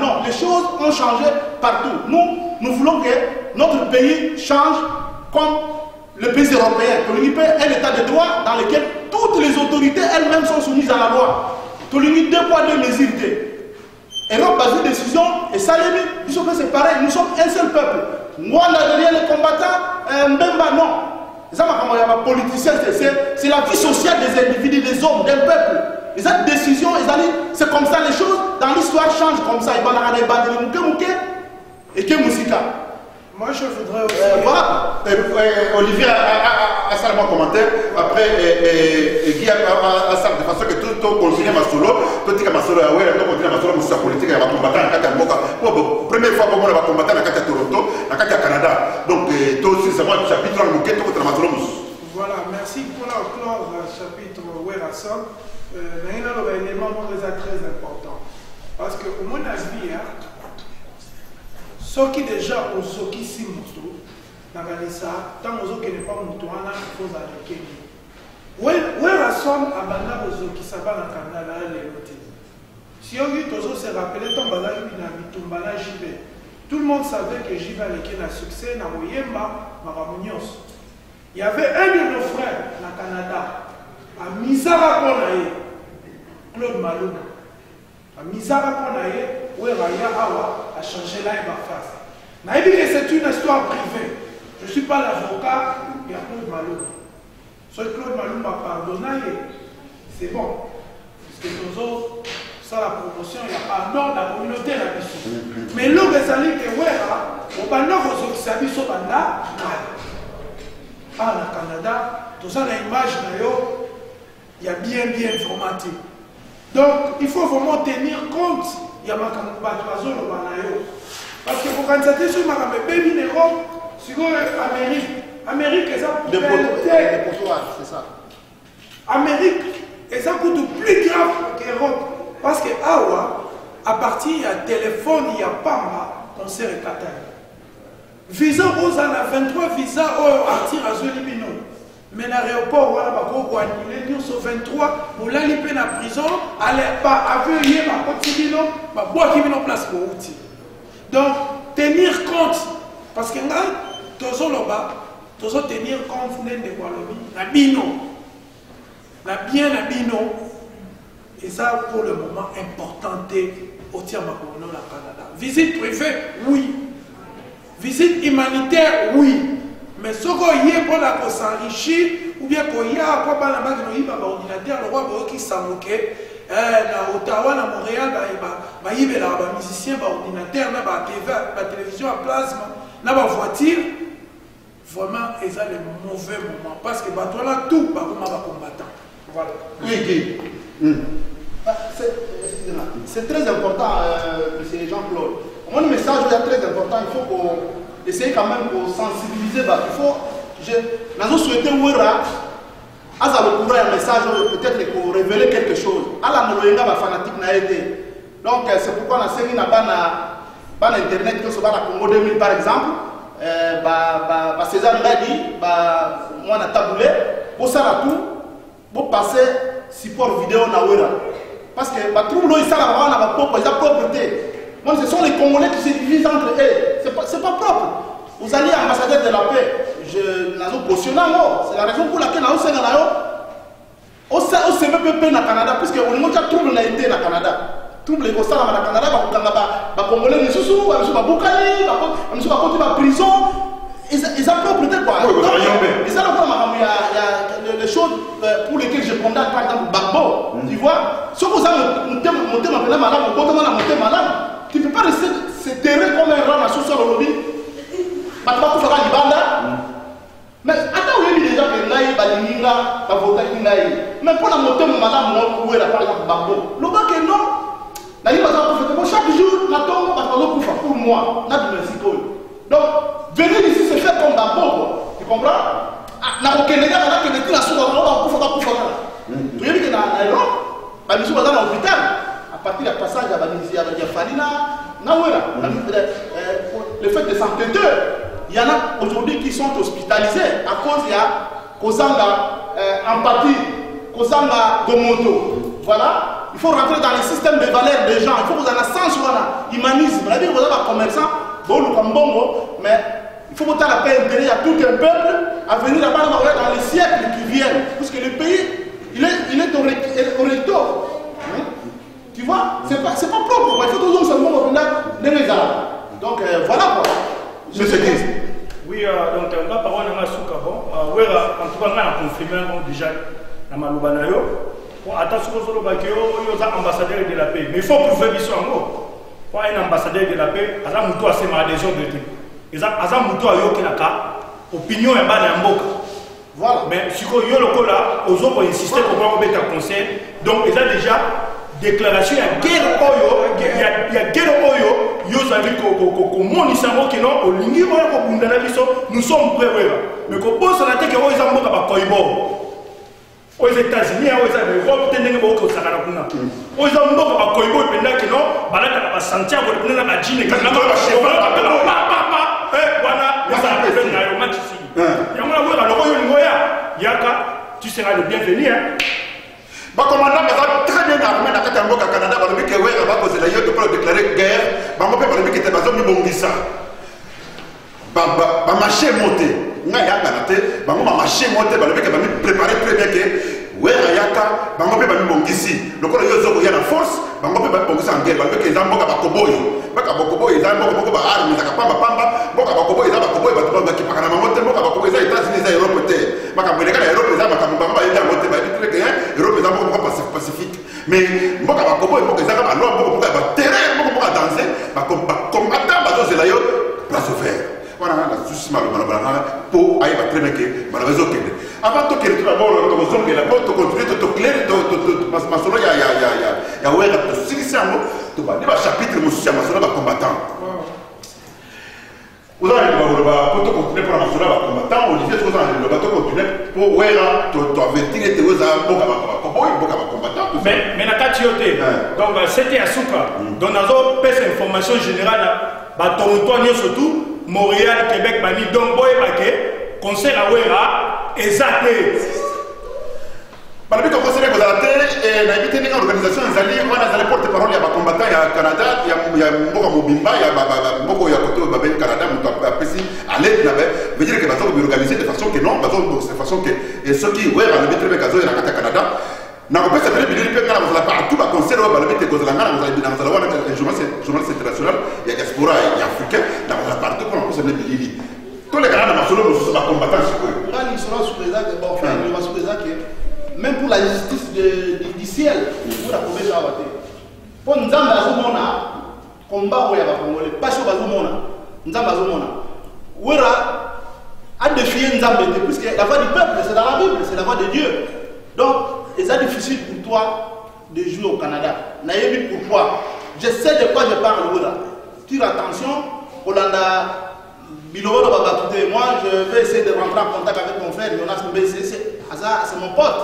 Speaker 3: non les choses ont changé partout. Nous nous voulons que notre pays change comme le pays européen tolingi mpe un état de droit dans lequel toutes les autorités elles-mêmes sont soumises à la loi. Tolingi deux poids deux mesures te europe bazwi décision esalemi biso mpe c'est pareil nous sommes un seul peuple. Ngwanda derrière les combattants mbemba non. C'est la vie sociale des individus des hommes d'un peuple eza décision ezali c'est comme ça les choses dans l'histoire change comme ça moke eke mosika
Speaker 4: Moi, je voudrais aussi...
Speaker 1: Euh, voilà. Euh, euh, Olivier a, a, a, a, un commentaire. Après, Guy a ça de façon que tout, tout continue ma solo. Tout que ma solo, ouais, tout continue ma solo, mais politique, il va combattre en Kata Moka. Bon, première fois que moi, va combattre en Kata Toronto, en Kata Canada. Donc, tout aussi, c'est moi, chapitre le bouquet, tout contre ma solo.
Speaker 4: Voilà, merci pour l'enclore chapitre Werasson. Euh, il un élément très important. Parce que au vie, hein, soki déjà ozokisi moto na kanisa ntango ozokende mpa moto wana sioki tozose rappele ntango bazalaki na jibe tout le monde savait que jibe aleki na succès na koyemba makambo nyonso y avait un de nos frères na canada amizaka mpo na ye claude maluma. Amizaka mpo na ye oyo aya awa achangela ye baface nayebi que c'est une histoire privée. Je ne suis pas l'avocat ya claude maluma. Soki claude maluma pardonna ye c'est bon. Puisque tozosala promotion ya pardon na communauté na biso. Mais eloko ezali ke wera obanda kozokisa biso banda nani awa na canada. Toza na image na yo ya bien bien informatique donc il faut vraiment tenir compte. Ya makambo bato bazoloba na yo parce que kokanisa te soki makambo ebebi na europe sikoyo amérique. Amérique eza
Speaker 3: ça.
Speaker 4: Amérique eza kutu plus grave que europe parce que awa à partir ya telefone ya pamba concert ekatani visa oza na 23 visa oyo artir azweli bino mais na aéroport wana bakokoanile nyonso 23 molali mpe na prison aveu ye bakoti bino babwaki bino place bouti donc tenir compte parce que ngai tozoloba tozotenir compte nde ndeko alobi na bino na bien na bino eza pour le moment important te otia makono na canada. Visite privée oui. Visite humanitaire oui mais soki oye mpona kosenrichir ou bien koya mpo bana baki noyiba baordinateur lokwa boyokisa moke na ottawa na montréal bayibelaka bamusicien baordinateur na batelevizio ya plasma na bavoiture vraiment eza le mauvais moment parce que bato wana tout bakoma bacombattant voilà.
Speaker 3: Oui Guy. Mm. c'est très important euh, monsieur Jean-Claude. Mon message est très important il faut qu'on essayer quand même de sensibiliser bato il faut je nazo souhaiter wera aza le courant ya message peut-être ko révéler quelque chose. Ala moloyenga bafanatique na ye donc c'est pourquoi nasengi na bana bana internet nyonso bana congo 2000 par exemple. Euh, bacésar ngadi mwana tabule bosala tout bopasse support vidéo na wera parce que batrouble oyo esalaka kaka na bapropre eza propre te Moi, ce sont les Congolais qui se divisent entre eux. Pas, c'est pas propre. Vous allez ambassadeur de la paix. Je n'ai cautionné C'est la raison pour laquelle nous sommes là. Au CVPP na Canada, puisque on a trouble na été na Canada. Trouble ko sala na Canada ba kanga ba ba Congolais ni susu, ba susu ba bukali, ba ba susu ba koti ba prison. Ils ils ont propreté quoi.
Speaker 1: Oui, vous avez bien.
Speaker 3: Et ça là pour ma il y a il y a les choses euh, pour lesquelles je condamne par exemple Bagbo, tu vois. Ce que vous avez monté monté maintenant malade, monté monté malade. Tu ne peux pas rester se terrer comme un dans ce sol au lobby. bakufaka libanda. Mais ata oyebi deja ke ngai balingi nga bavotaki ngai. Mais mpo na motema malamu wela par exemple bango lobake non. Nalingi baza bakufa te bon chaque jour na pour moi donc venir ici se faire comme quoi. Tu comprends? Nakokende kaka nakende tina suka bakufa bakufa kaka toyebi ke na europe bamisu baza na hôpital partir ya passage ya bamisi ya farina nawera le fait de s'entêter il y en a aujourd'hui qui sont hospitalisés à cause il y a empathie, Kozanga Gomoto. Voilà. Il faut rentrer dans le système de valeurs des gens. Il faut que vous ayez un sens, voilà, humanisme. Vous avez un commerçant, bon, bongo, mais il faut que vous ayez intérieure à tout un peuple à venir là-bas dans les siècles qui viennent. Parce que le pays, il est, il est au, au. Hein? Tu vois C'est pas, pas propre. Il faut toujours se montrer dans les Donc euh, voilà quoi.
Speaker 1: Monsieur Guise.
Speaker 2: Oui, euh, donc on va parler de Masuka. Ouais, en tout cas, on a confirmé déjà dans Malouba Nayo. Bon, attention, on va dire que un ambassadeur de la paix. Mais il faut prouver qu'ils sont en haut. Pour un ambassadeur de la paix, il y a un mouton à ses adhésions de tout. Il y a un mouton à Yokelaka, opinion et bas d'Amboka.
Speaker 3: Voilà.
Speaker 2: Mais si vous avez le là, aux autres, insister pour pouvoir mettre un conseil. Donc, il y a déjà déclaration ya guerre oyo ya guerre oyo komonisa kino olingi oyo kobundana biso nous sommes prêts wera mais kobosana te ke oyo eza mboka bakoibo oyo eza états-unis oyo eza europe te ndenge bokosakana kuna. Oyo eza mboka bakoibo ependa kino balataka basantiago ependa na bajine kakapapapapa wana eza problème na yo makisi yango na wera loko oyo olingo ya yaka tu seras le bienvenu
Speaker 1: bakomanda baza très bien armé na kati ya mboka canada balobi ke wera bakozela yo topona déclare guerre. Bango mpe balobi ke te bazomibongisa bamarché mo te ngai yangana te bango bamarché mo te balobi très bien wera yaka bango mpe bamibongisi. Lokola yo na force bango mpe babongisa en guerre. Balobi ke eza mboka bakoboyi mboka mboka mboka na te mboka europe te. Na mboka pacifique. Mais mboka mboka mboka mboka danger bakombatant bazozela yo place wana na baloba todabord tokozongela mpo tocontinue toclaire masolo ya wera tosilisi yango tobandi bachapitre mosusu ya masolo ya bacombattant oza na liloba koloba mpo tocontinue mpona masolo ya bacombattant olivier soki oza na liloba tocontinue mpo wera toavertir ete oza mboka bakoboyi mboka bacombattant
Speaker 2: mais na kati yo te donc c'était ya suka donc nazopesa information générale batontoa nyonso tu montréal québec bani donc boyeba ke concert awera eza te
Speaker 1: balobi kokosele kozala te nayebi te ndenge organisation parole canada mobimba canada de façon ke non baza de façon ke soki we balobi canada nakozala wana journaliste international ya diaspora ya africain nakozala partout mpona kopesa pele bilili tolekana na masolo mosusu bacombattant sikoyo
Speaker 3: ngai lisolo suku ezake bon liloba suku ezake même pour la justice de, de, du ciel mpona kobeza awa te mpo nzambe azomona komba oyo ya bakongole mpasi oyo bazomona nzambe azomona wera adéfie nzambe te puisque la voix du peuple c'est dans la bible c'est la voix de dieu donc c'est difficile pour toi de jouer au canada nayebi pourquoi je sais de quoi je parle wera tire attention kolanda biloba oyo babato te moi je vais essayer de rentrer en contact avec mon frère jonas mbese c'est mon pote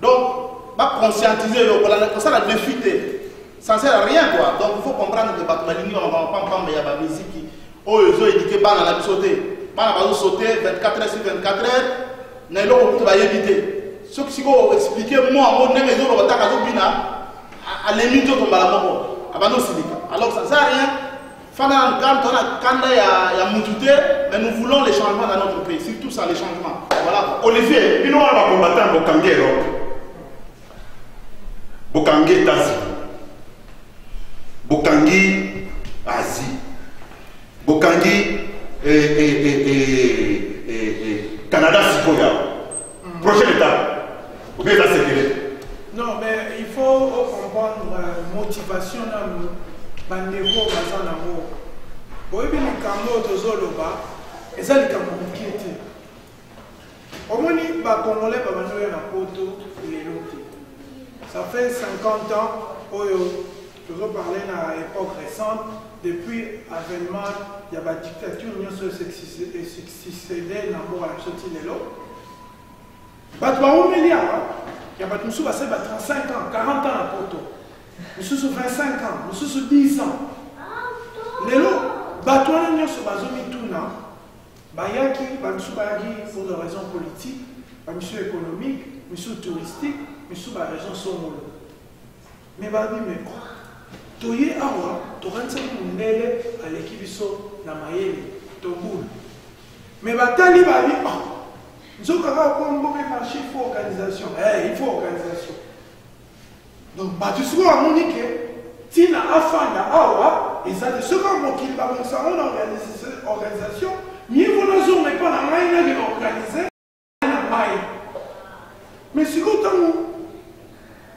Speaker 3: donc baconscientiser yo kosala défi te ça sert à rien quoi donc il faut comprendre que bato balingi bamapampamba ya bamiziki oyo ezoédike bana na biso te bana bazosaute 24 heures sur 24 heures moko. Abandi osilika. Alors ça sert à rien. Kanda mais nous voulons les changements dans notre pays. Surtout ça les changements. Voilà.
Speaker 1: Olivier bino wana bacombatant bokangi europe bokangi états-unis bokangi asie bokangi eh, eh, eh, eh, canada prochaine étape. Obe eza sekele
Speaker 4: Non, mais il faut comprendre la motivation na bandeko baza nango boyebi likambo oyo tozoloba eza likambo mokie te. Omoni bacongolais babandi oyo na poto lelo te. Ça fait 50 ans oyo tozoparle na époque récente depuis avènement ya badictature nyonso esuccédé na mboka na biso ti lelo. Bato baumeli awa ya bato mosusu basali ba 35 ans 40 ans na poto mosusu 25 ans mosusu 10 ans. Lelo bato wana nyonso bazomituna bayaki bamisusu bayaki pour de raison politique bamisusu économique misusu touristique misusu baraison songolo me babi me toye awa tokanisaki mondele aleki biso na mayele tobula me batali babi oh, nzokaka okomboke marché il faut organisation. Eh, faut organisation. Donc bato sikoyo bamoni ke ntina afanda awa eza te soki mokili babongisa yango na organisation. Mivo nazonga epa na ngai nake organise na ngai mais sikoyo ntango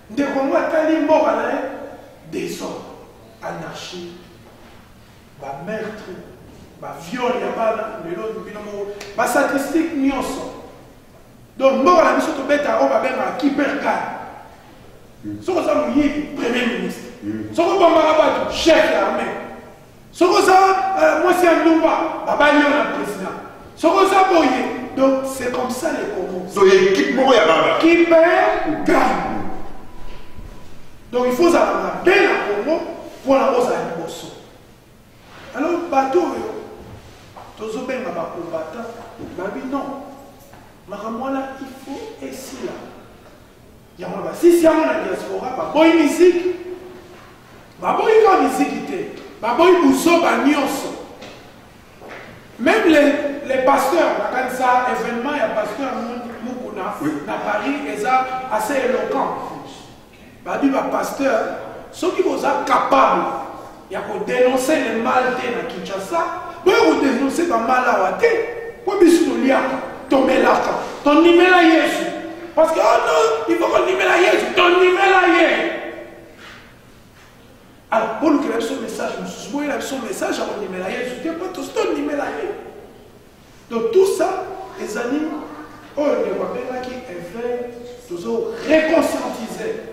Speaker 4: ndeko yango atali mboka na ye désordre anarchie. Bameurtre baviole ya bana lelo bino moko. Bastatistique nyonso. Donc mboka na biso tobeta oyo babengaka kiperkane soki oza moyibi premier ministre. Soki obomaka bato chef ya armée. Soki oza mwasi ya ndumba babali yo na président. Soki oza boye. Donc c'est comme ça les congo
Speaker 1: so équipe moko ya baba
Speaker 4: qui perd gagne donc il faut ozala na be na congo mpona ozala liboso. Alors bato oyo tozobenga bacombatant babi non. Makambo wana il faut esila yango na basisi yango na diaspora baboyi misiki baboyi kaka misiki te baboyi buzoba nyonso. Même les, les pasteurs nakanisa événement ya pasteur mukuna na paris eza assez éloquent. Babi bapasteur soki boza capable ya kodénonce le mal te na kinshasa boya kodénonce bamal awa te po biso toliaka tomelaka tondimela yesu. Parce que oh non il faut kondimela yesu tondimela ye. Alors bolukela biso message mosusu boyela biso message ya kondimela yesu te po tosi tondimela ye. Donc tout ça ezali oyo ndeko abengaki éveil tozo réconscientiser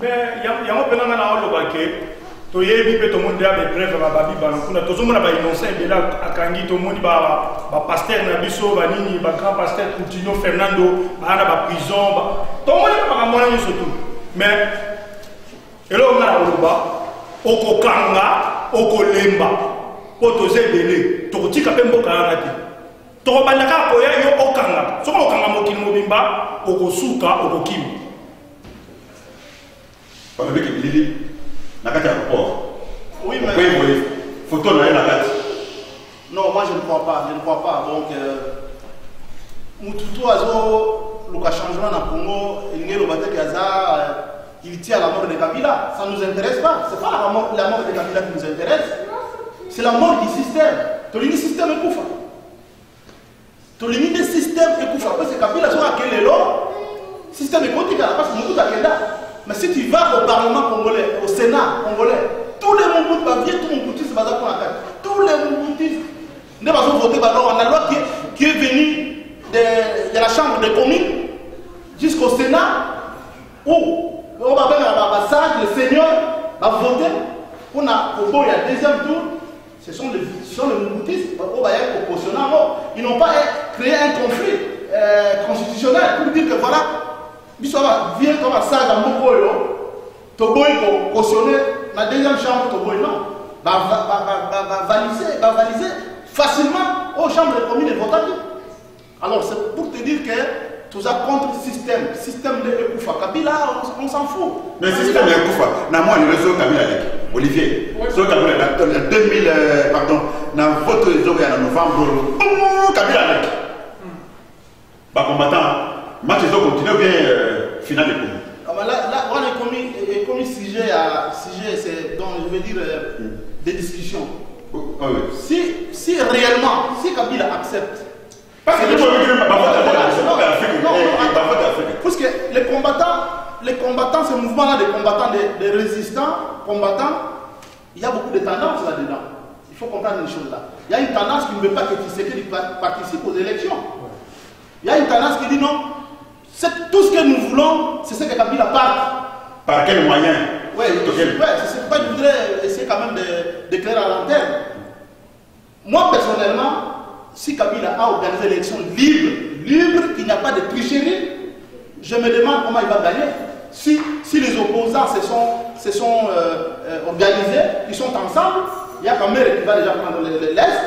Speaker 2: mais yango mpenza nga na oloba ke toyebi mpe tomoni deya bebreve bababi bana kuna. Tozomona bainnocent ebele akangi tomoni bapaster na biso banini bagrand paster coutinio fernando baa na baprison tomoni makambo wana nyonso tu. Mais eloko nga na koloba okokanga okolemba mpo toza ebele. Tokotika mpe mboka wana te. Tokobanda kaka koya yo okanga. Soki okanga mokili mobimba okosuka okokima
Speaker 1: na kati ya
Speaker 3: Oui, mais...
Speaker 1: okoye boye foto na ye na kati
Speaker 3: Non, moi je ne crois pas, je ne crois pas. Donc, euh, Mututu Azo, le changement dans le Congo, il y a le Gaza, il tient à la mort de Kabila. Ça ne nous intéresse pas. Ce n'est pas la mort, la mort de Kabila qui nous intéresse. C'est la mort du système. Tu le système est koufa. Tu le système est koufa. Parce que Kabila, soit à quel est système est politique, parce que Mututu Akenda. Mais si tu vas au Parlement congolais, au Sénat congolais, tous les Mongoutis, bah, bien, tout Mongoutis, c'est pas pour la. Tous les Mongoutis, nous avons voté par la loi qui, est venue de, la Chambre des communes jusqu'au Sénat, où on va faire un passage, le Seigneur va voter. Kobo, il y a deuxième tour, ce sont les, ce sont les Mouboutistes, au Bayern proportionnel. Ils n'ont pas créé un conflit euh, constitutionnel pour dire que voilà, biso vient comme ça dans mon boyo, Toboy pour cautionner la deuxième chambre Toboy, non. Va, va, va, va, va valiser, va valiser facilement. Aux chambres de communes et votables. Alors c'est pour te dire que tout ça contre le système, système de Ekoufa. Kabila, on, s'en fout.
Speaker 1: Mais système ya kufa na mwa liloso kabila leki olivier. So kabila na na 2000 euh, pardon na vote ezokoya na novembre. Oyo kabila leki bacombattant match ezocontinue ou bien euh, finale ekomi
Speaker 3: Ah, mais là, là, on est commis, est commis sujet à sujet, c'est donc je veux dire euh, des discussions.
Speaker 1: Oh, oui.
Speaker 3: Si, si réellement, si Kabila accepte.
Speaker 1: Parce que ma d'Afrique,
Speaker 3: Non, non, non. Parce que les combattants, les combattants, ce mouvement-là des combattants, des, des résistants, combattants, il y a beaucoup de tendances là-dedans. Il faut comprendre une chose là. Il y a une tendance qui ne veut pas que Tshisekedi pa- participe aux élections. Il y a une tendance qui dit non, tout ce que nous voulons, c'est ce que Kabila parte.
Speaker 1: Par quel moyen quel-
Speaker 3: ouais, c'est pas je voudrais essayer quand même d'éclairer à l'antenne. Moi, personnellement, si Kabila a organisé l'élection libre, libre, qu'il n'y a pas de tricherie, je me demande comment il va gagner. Si, si les opposants se sont, se sont euh, euh, organisés, ils sont ensemble, il y a Kamere qui va déjà prendre le- le- l'Est,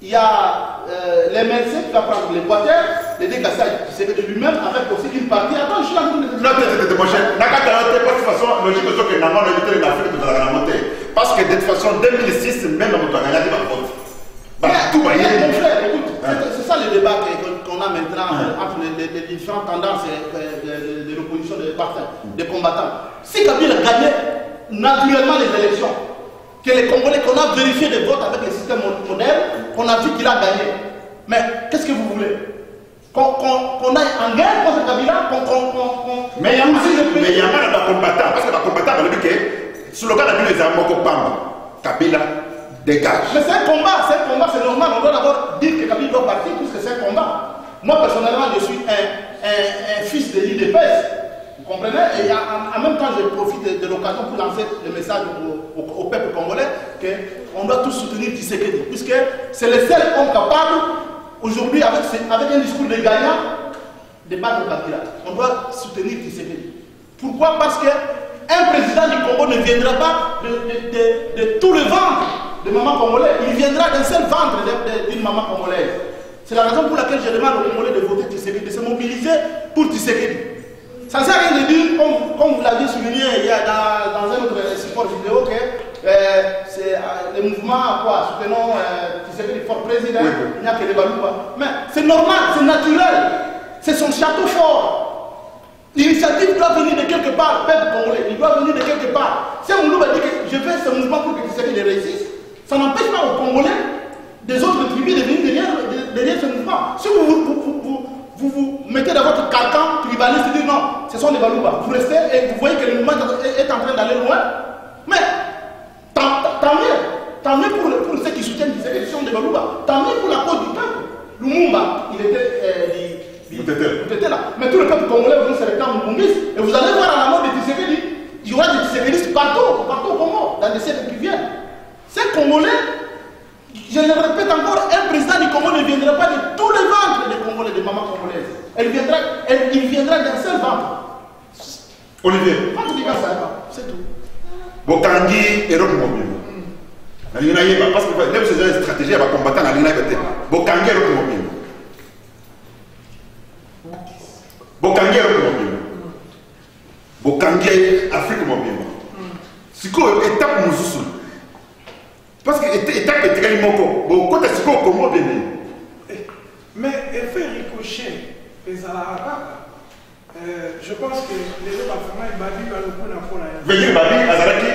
Speaker 3: il y a euh, l'MLC qui va prendre l'Équateur, les dégassages, c'est de lui-même, avec aussi une partie. Attends, je suis en train de
Speaker 1: Non, t'es, mon cher. Nakata, de toute façon, logique, c'est que Namon a évité l'Afrique de la montée. Parce que de toute façon, 2006, même y a des vote. Bah, tout va y aller.
Speaker 3: mon frère, écoute,
Speaker 1: Hein.
Speaker 3: c'est- ça le débat qu'on a maintenant
Speaker 1: Hein.
Speaker 3: euh, entre les, les- les différentes tendances euh, de, de- de l'opposition des partis, des combattants. Si Kabila gagnait naturellement les élections, que les Congolais, qu'on a vérifié les votes avec le système mo- moderne, qu'on a vu qu'il a gagné. Mais qu'est-ce que vous voulez? Qu'on aille en guerre contre Kabila qu'on,
Speaker 1: Mais il y a pas-
Speaker 3: utilise le pays
Speaker 1: mais il y a pas de combattants. Parce que les combattants, on a dit que, sur le cas de les Pamba, Kabila dégage.
Speaker 3: Mais c'est un combat, c'est un combat, c'est normal. On doit d'abord dire que Kabila doit partir puisque c'est un combat. Moi, personnellement, je suis un, un, un fils de l'IDPS. Comprenez Et en, même temps, je profite de, l'occasion pour lancer le message au, peuple congolais qu'on doit tous soutenir Tshisekedi. Puisque c'est le seul homme capable, aujourd'hui, avec, un discours de gagnant, de battre Kabila. On doit soutenir Tshisekedi. Pourquoi? Parce que un président du Congo ne viendra pas de, tout le ventre de maman congolais. Il viendra d'un seul ventre d'une maman congolaise. C'est la raison pour laquelle je demande aux Congolais de voter Tshisekedi, de se mobiliser pour Tshisekedi. Ça ne sert à rien de dire, comme, comme vous l'avez souligné a dans, dans un autre support vidéo, que euh, c'est euh, le mouvement quoi, soutenons euh, Tshisekedi for président,
Speaker 1: Oui, oui.
Speaker 3: il n'y a que les Balouba. Mais c'est normal, c'est naturel. C'est son château fort. L'initiative doit venir de quelque part, peuple congolais, il doit venir de quelque part. Si Moulouba dit que je fais ce mouvement pour que Tshisekedi réussisse, ça n'empêche pas aux Congolais des autres tribus de venir derrière, de- derrière ce mouvement. Si vous vous, vous, vous, vous, vous mettez dans votre carcan tribaliste et dites non, ce sont des Balouba, vous restez et vous voyez que le mouvement est, en train d'aller loin, mais tant, mieux, tant mieux pour, pour ceux qui soutiennent Tshisekedi, ce sont des Balouba, tant mieux pour la cause du peuple. Lumumba, il était, euh, il- vous étiez là. Mais tout le peuple congolais, vous se réclame Mumbis. Et vous allez voir à la mort de Tshisekedi, il y aura des Tshisekedistes partout, partout au Congo, dans les siècles qui viennent. Ces Congolais, je le répète encore, un président du Congo ne viendra pas de tous les ventres des Congolais, des mamans congolaises. Elle viendra, elle- il viendra d'un seul ventre.
Speaker 1: Olivier,
Speaker 3: Ventre du Gaza, c'est tout.
Speaker 1: bokangi mobile. nalingi nayeba parce que lebe seza stratégie ya bacombattant nalingi nayeba te bokangi Europe mobile. bokangi Europe mobile. bokangi Afrique mobile. sikoyo étape mosusu parce que éta- étape etikali moko. Bokota sikoyo komo bene
Speaker 4: Mais effet ricochet, ezalaka kaka. Euh, je pense que les autres bafama ebabi balokuna mpona
Speaker 1: veilleur babi azalaki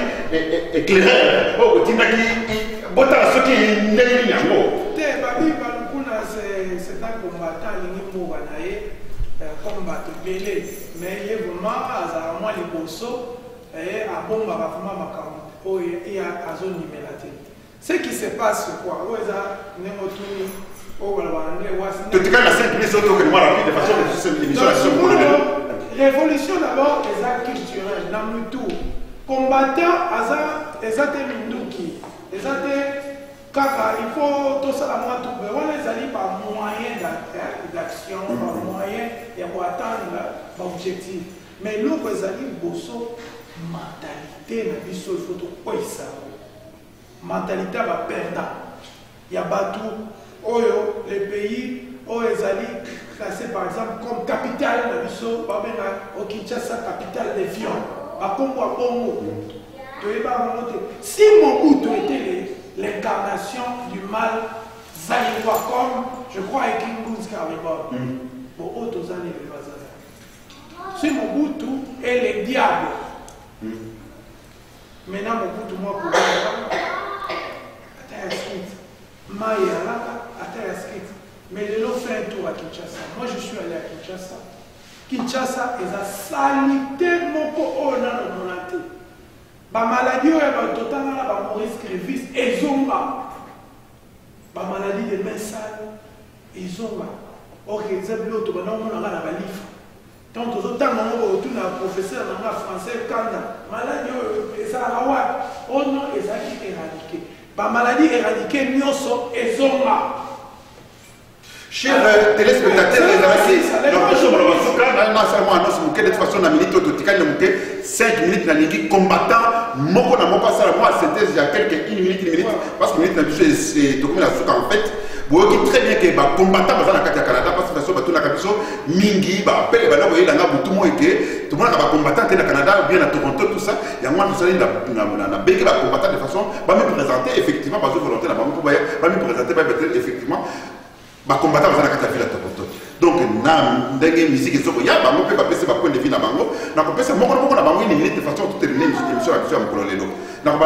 Speaker 1: éclaireur. Oyo otindaki botala soki ndenge nini yango
Speaker 4: te babi balokuna c'est un combattant alingi mboka na ye euh, comme bato ebele mais ye vraiment azala mwa liboso abombaka vraimen makambo. Oyo ye azondimela te ce qui se passe quoi? Oyo eza ndenge otuni oyo balobaka ndenge wasi
Speaker 1: totikali na 5 minutes oyo tokende mwa rapide de façon émission
Speaker 4: révolution d'abord eza culturelle na mutu. Combattant aza eza te minduki eza te kaka il faut tosala mwa tobe wana ezali bamoyen d'action bamoyen ya koatteindre baobjectif mais eloko ezali liboso mentalité na biso il faut tokweyisa mentalité ya baperdant ya bato oyo le pays oyo ezali classé par exemple comme capitale na biso babenga okinshasa capitale de vion bakombo ya bongo toyebaka bango te si mobutu était l'incarnation du mal zayewa comme je crois ekingus caribor bo oyo toza lelo bazaza si mobutu est le diable maintenant mobutu ata ya skit mai alaka ata ya skit mais lelo fait un tour à kinshasa moi je suis allé à kinshasa kinshasa eza salite moko oyo nanomona te bamaladi oyo ya bato totangana bamoris crevis ezonga bamaladi de main sale ezonga ok eza biloko tobanda omonaka na balivre donc tozotanga ngo otuna professeur nanga français kanda maladi oyo ezalaka wapi ono ezalaki éradike bamaladi éradike nyonso ezonga
Speaker 1: Chers téléspectateurs, les amis, donc nous sommes dans le cas, na seulement annonce moke de façon na minute to tikali moke 5 minutes na lingi combattant moko na moko asala moi synthèse ya quelques une minute une minute parce que minute na biso c'est to comme la souka en fait boyoki très bien ke bacombattant baza na kati ya canada parce que biso batunaka biso mingi bapele banda boyelanga butu mo eke tomonaka bacombattant te na canada bien na toronto tout ça. Yango wana tosali nabenge bacombattant de façon bamiprésente effectivement bazwi volonté na bango mpo bamiprésente bayebetel effectivement. Bacombattant baza na kati ya ville ya toronto donc na ndenge mpe bapesi bapoint de vie na bango na moko na de façon totermine émission ya biso ya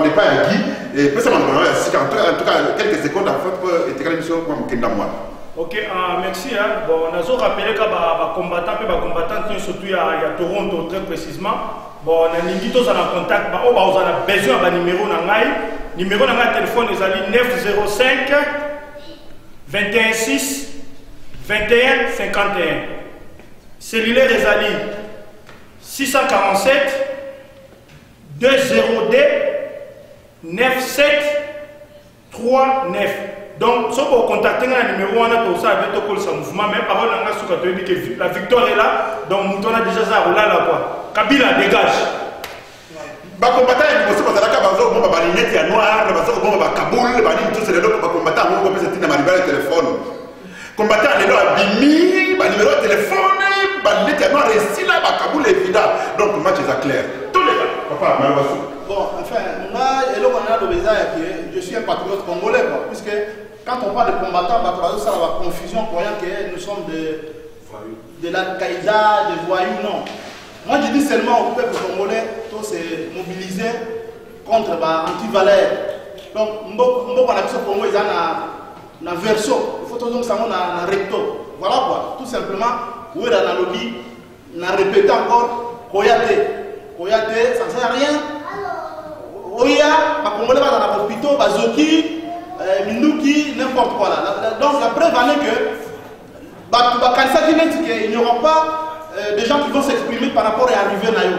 Speaker 1: epai ya ya sika en tout cas quelques secondes afin po etekala biso mwa mokenda mwana
Speaker 2: Ok, uh, merci. Hein. Bon, on a rappelé que les combattants et les combattants surtout à, Toronto très précisément. Bon, oh, besoin le téléphone, ils ont 905 21 6 21 51. Cellulaire Ezali 647 20D 97 39. Donc, si vous contactez le numéro, on a ça avec le mouvement, mais par contre, on a que la victoire est là, donc on a déjà ça là. Kabila dégage.
Speaker 1: noir telefone kombata ya lelo abimi banimero ya telefone balinete ya noir esila bakabul evida donc match eza clair. Toleka papa malobasu
Speaker 3: Bon, enfin, moi, et là, on a le que je suis un patriote congolais, quoi, puisque quand on parle de combattants, bah, ça va confusion, croyant que nous sommes de, de l'Al-Qaïda, des voyous, non. Moi, je dis seulement au peuple congolais, tout s'est mobilisé contre bah, anti-valère. Donc, on a vu ce Congo, ils ont na verso, ça na recto. Voilà quoi, tout simplement, où est l'analogie, na répété encore, Koyate. Koyate, ça ne sert à rien. oya bakongolais baza na hôpitaux bazoki minduki n'importe quoi là. donc la preuve en est que bakanisaki neti ke il n'y aura pas euh, des gens qui vont s'exprimer par rapport à arrivé na yo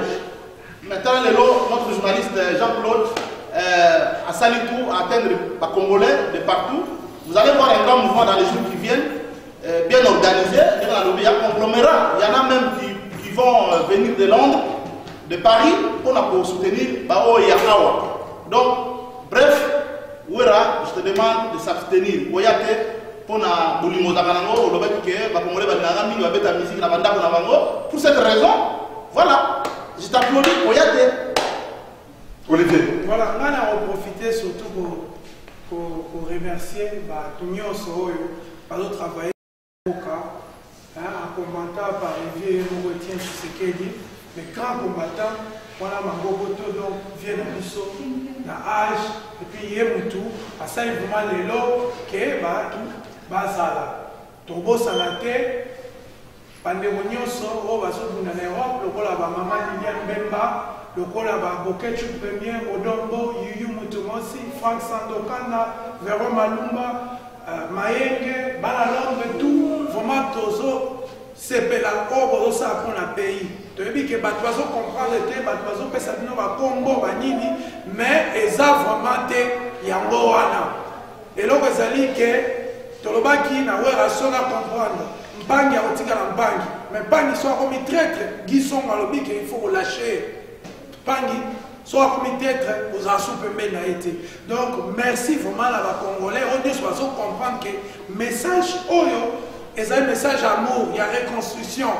Speaker 3: maintenant lelo notre journaliste Jean-Claude euh, asali tout à atteindre bacongolais de partout vous allez voir un grand mouvement dans les jours qui viennent euh, bien organisé il y a un conglomérat il y en a même qui, qui vont euh, venir de Londres de Paris pour soutenir Bao et Awa. Donc, bref, Ouera, je te demande de s'abstenir. Oyate, pour na le que musique, la banda. Pour cette raison, voilà, je t'applaudis, Oyate.
Speaker 1: Olivier.
Speaker 4: Voilà, on a profité surtout pour, pour, remercier bah, tout le monde par le travail hein, en commentant par Olivier Mourotien Tshisekedi les grands combattants, wana mangoboto donc viennent à biso na âge et puis ye mutu asali vraiment lelo ke bato bazala. Tobosana bandeko nyonso oyo bazobunda na europe lokola bamama lilian mbemba lokola baboketu premier odombo yuyu mutu mosi frank sandokana vero malumba uh, mayenge bana lombe tout vraiment tozosepela oyo bozosala mpona pays. Toyebi ke bato bazocomprendre te bato bazopesa bino bakombo banini mais eza vraiment te yango wana. Eloko ezali ke tolobaki na wera so na comprendre mpangi akotikala mpangi mais mpangi so akomi traître. Gisongo alobi ke il faut kolâche mpangi so akomi traître. Ozala so pembeni na ye te donc merci vraiment na bacongolais oyo nyonso bazocomprendre ke message oyo ezali message amour ya reconstruction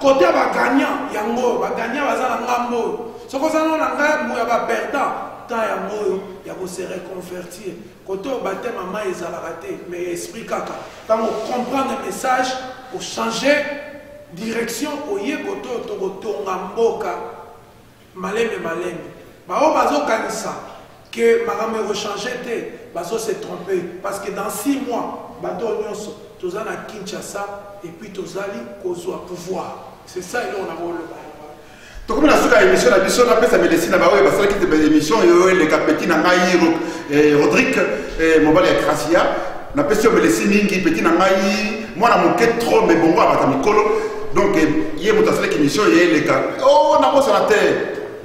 Speaker 4: kote ya bagagnan yango oyo bagagnan baza na ngambo oyo soki oza nano na ngambo ya baperdant temps yango oyo ya kose reconvertir. Kote oyo batema mai ezalaka te mais esprit kaka. Ntango comprendre message ochange direction oye kote oyo tokotonga mboka. Malembe malembe baoyo bazokanisa ke makambo ekochange te bazose trompe. Parce que dans six mois bato nyonso toza na kinshasa et puis tozali kozwa pouvoir. C'est ça eloko na koloba
Speaker 1: tokomi na suka émission na biso napesa medecine na baoyo basalaki émission oyo eleka peti na ngai rodrigue mobali ya gracia. Napesi yo melesi mingi peti na ngai mwana moke tro me bongo abata mikolo donc ye moto asalaki émission ye eleka o nabosana te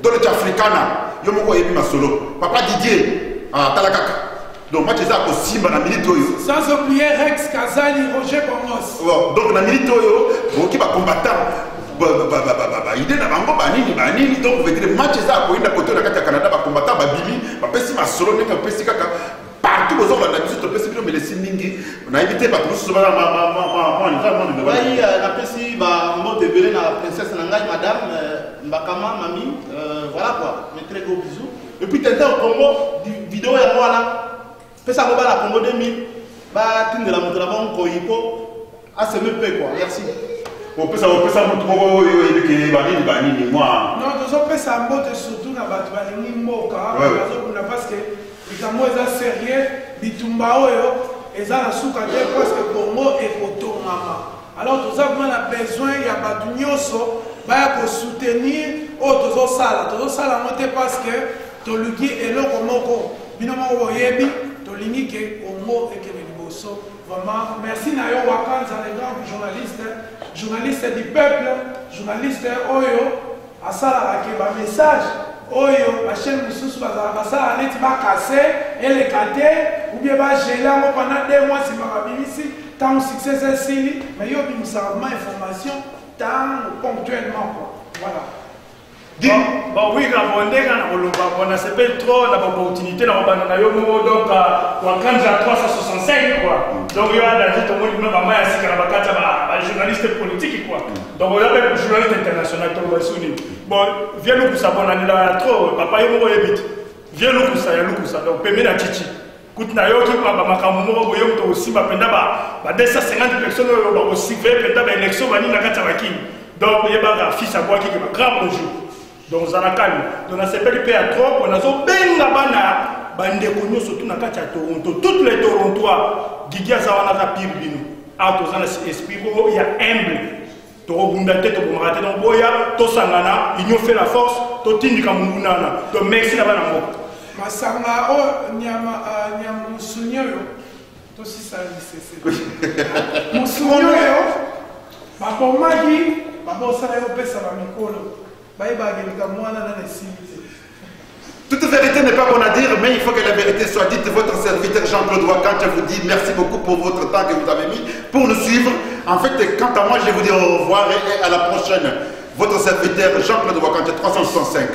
Speaker 1: dolce africana yo moko oyebi masolo papa didier atala kaka donc match eza kosimba na minute oyo
Speaker 4: sans oublier rex kazali roger bongos
Speaker 1: donc na minute oyo bokoki bacombattant baide na bango banini banini donc vedire match eza koyinda kote na kati ya canada bacombattant babimi bapesi masolo ndenge bapesi kaka. Partout bozokolanda biso topesi bino melesi mingi. Nayebi te bato mosusu
Speaker 3: napesi bambote ebele na princesse na ngai madame mbakama mami voilà quoi. Mes très gros bisous. Et puis tete congo video yango wana pesa yango bana congo 2000 batindela moto na bango koyi mpo aseme mpe quoi. Merci
Speaker 1: opesa opesa motu moko oyo oyebike banini banini mwa.
Speaker 4: Non tozopesa mbote surtout na bato balingi mboka. Bazokunda parce que likambo eza sérieux bitumba oyo eza na suka te presque bongo ekotongama alors toza vraiment na besoin ya bato nyonso baya kosoutenir oyo tozosala. Tozosala yango te parce que toluki eloko moko. Bino moko boyebi tolingi ke kongo ekende liboso. Vraiment merci na yo wakanza le grand journaliste journaliste du peuple journaliste oyo asalaka ke bamessage oyo bachaine mosusu bazala basala neti bakase eleka te ubie bagele yango pendant deux mois nsima babimisi ntango succès esili mais yo obimisaka ma information ntango ponctuellement quoi. Voilà
Speaker 2: bawika bo ndenge na koloba donc wakanza 365 quoi. Donc yo adaji tomoni kuna bama ya sika quoi. Donc journaliste international bon papa donc pembe na chichi kuti nayoki bamakambo moko boye moto osimba mpenza ba 250 personnes oyo bakosurveille mpenza baélection banini na kati ya bakini donc yebaka fils akwaki ke bagrand bonjour donc ozala kalme donc nasepeli mpe ya trop nazobenga bana bandeko nyonso tu na kati ya toronto. Toutes les torontois gigi aza wana aza pire bino. Awa toza na esprit oyo ya humble. Tokobunda te tobomaka te donc boya tosangana union fait la force totindika mongunana donc merci na bana moko
Speaker 4: masanga oyo oyo tosisala lisese oyo babomaki babosala yo opesa bamikolo
Speaker 1: Toute vérité n'est pas bonne à dire, mais il faut que la vérité soit dite. Votre serviteur Jean-Claude Wakan, je vous dis merci beaucoup pour votre temps que vous avez mis pour nous suivre. En fait, quant à moi, je vous dis au revoir et à la prochaine. Votre serviteur Jean-Claude Wakan, 365.